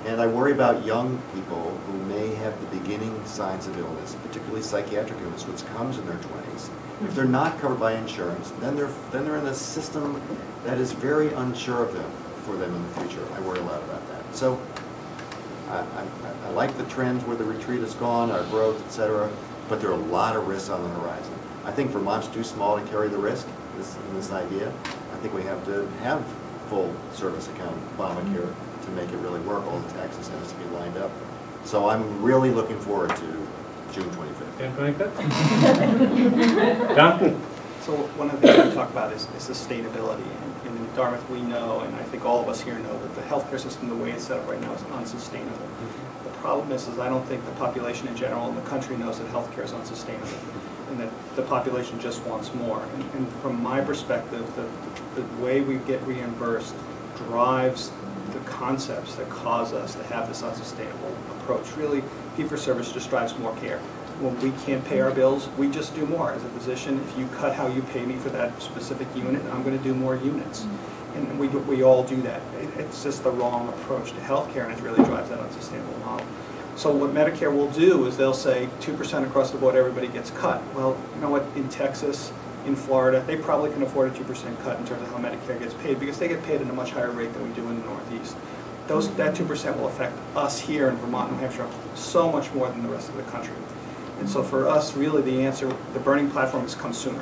And I worry about young people who may have the beginning signs of illness, particularly psychiatric illness, which comes in their 20s. If they're not covered by insurance, then they're, then they're in a system that is very unsure of them, for them in the future. I worry a lot about that. So I, I, I like the trends where the retreat has gone, our growth, et cetera, but there are a lot of risks on the horizon. I think Vermont's too small to carry the risk, this, in this idea. I think we have to have full service account Obamacare to make it really work. All the tax incentives to be lined up. So I'm really looking forward to June 25th. June 25th? Don? So one of the things we talk about is, is sustainability. And in Dartmouth, we know, and I think all of us here know, that the healthcare system, the way it's set up right now, is unsustainable. The problem is, is I don't think the population in general in the country knows that healthcare is unsustainable, and that the population just wants more. And, and from my perspective, the, the way we get reimbursed drives the concepts that cause us to have this unsustainable approach. Really, fee-for-service just drives more care when we can't pay our bills, we just do more. As a physician, if you cut how you pay me for that specific unit, I'm going to do more units. Mm-hmm. And we, we all do that. It, it's just the wrong approach to healthcare, and it really drives that unsustainable model. So what Medicare will do is they'll say 2% across the board, everybody gets cut. Well, you know what, in Texas, in Florida, they probably can afford a 2% cut in terms of how Medicare gets paid because they get paid at a much higher rate than we do in the Northeast. Those, that 2% will affect us here in Vermont, New Hampshire, so much more than the rest of the country. And so for us, really the answer, the burning platform is come sooner.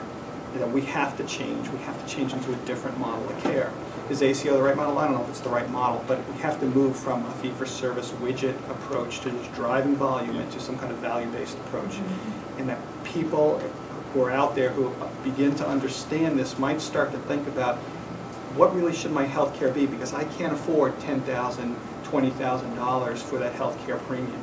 You know, we have to change. We have to change into a different model of care. Is ACO the right model? I don't know if it's the right model, but we have to move from a fee-for-service widget approach to just driving volume into some kind of value-based approach. Mm-hmm. And that people who are out there who begin to understand this might start to think about what really should my health care be because I can't afford $10,000, $20,000 for that health care premium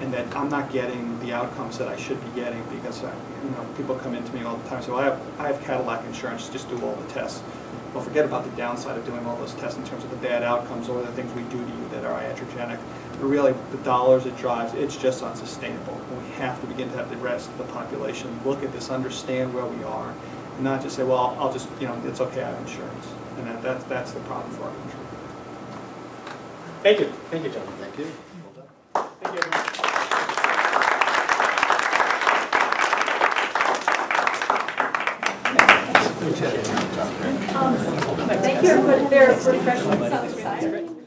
and that I'm not getting the outcomes that I should be getting because I, you know people come into me all the time. So I have I have Cadillac insurance, just do all the tests. Well, forget about the downside of doing all those tests in terms of the bad outcomes or the things we do to you that are iatrogenic. But really, the dollars it drives, it's just unsustainable. We have to begin to have the rest of the population look at this, understand where we are, and not just say, well, I'll just, you know, it's okay, I have insurance. And that, that's, that's the problem for our country. Thank you. Thank you, Don. Thank you. Thank you, everyone. Thank you, they're refreshments outside.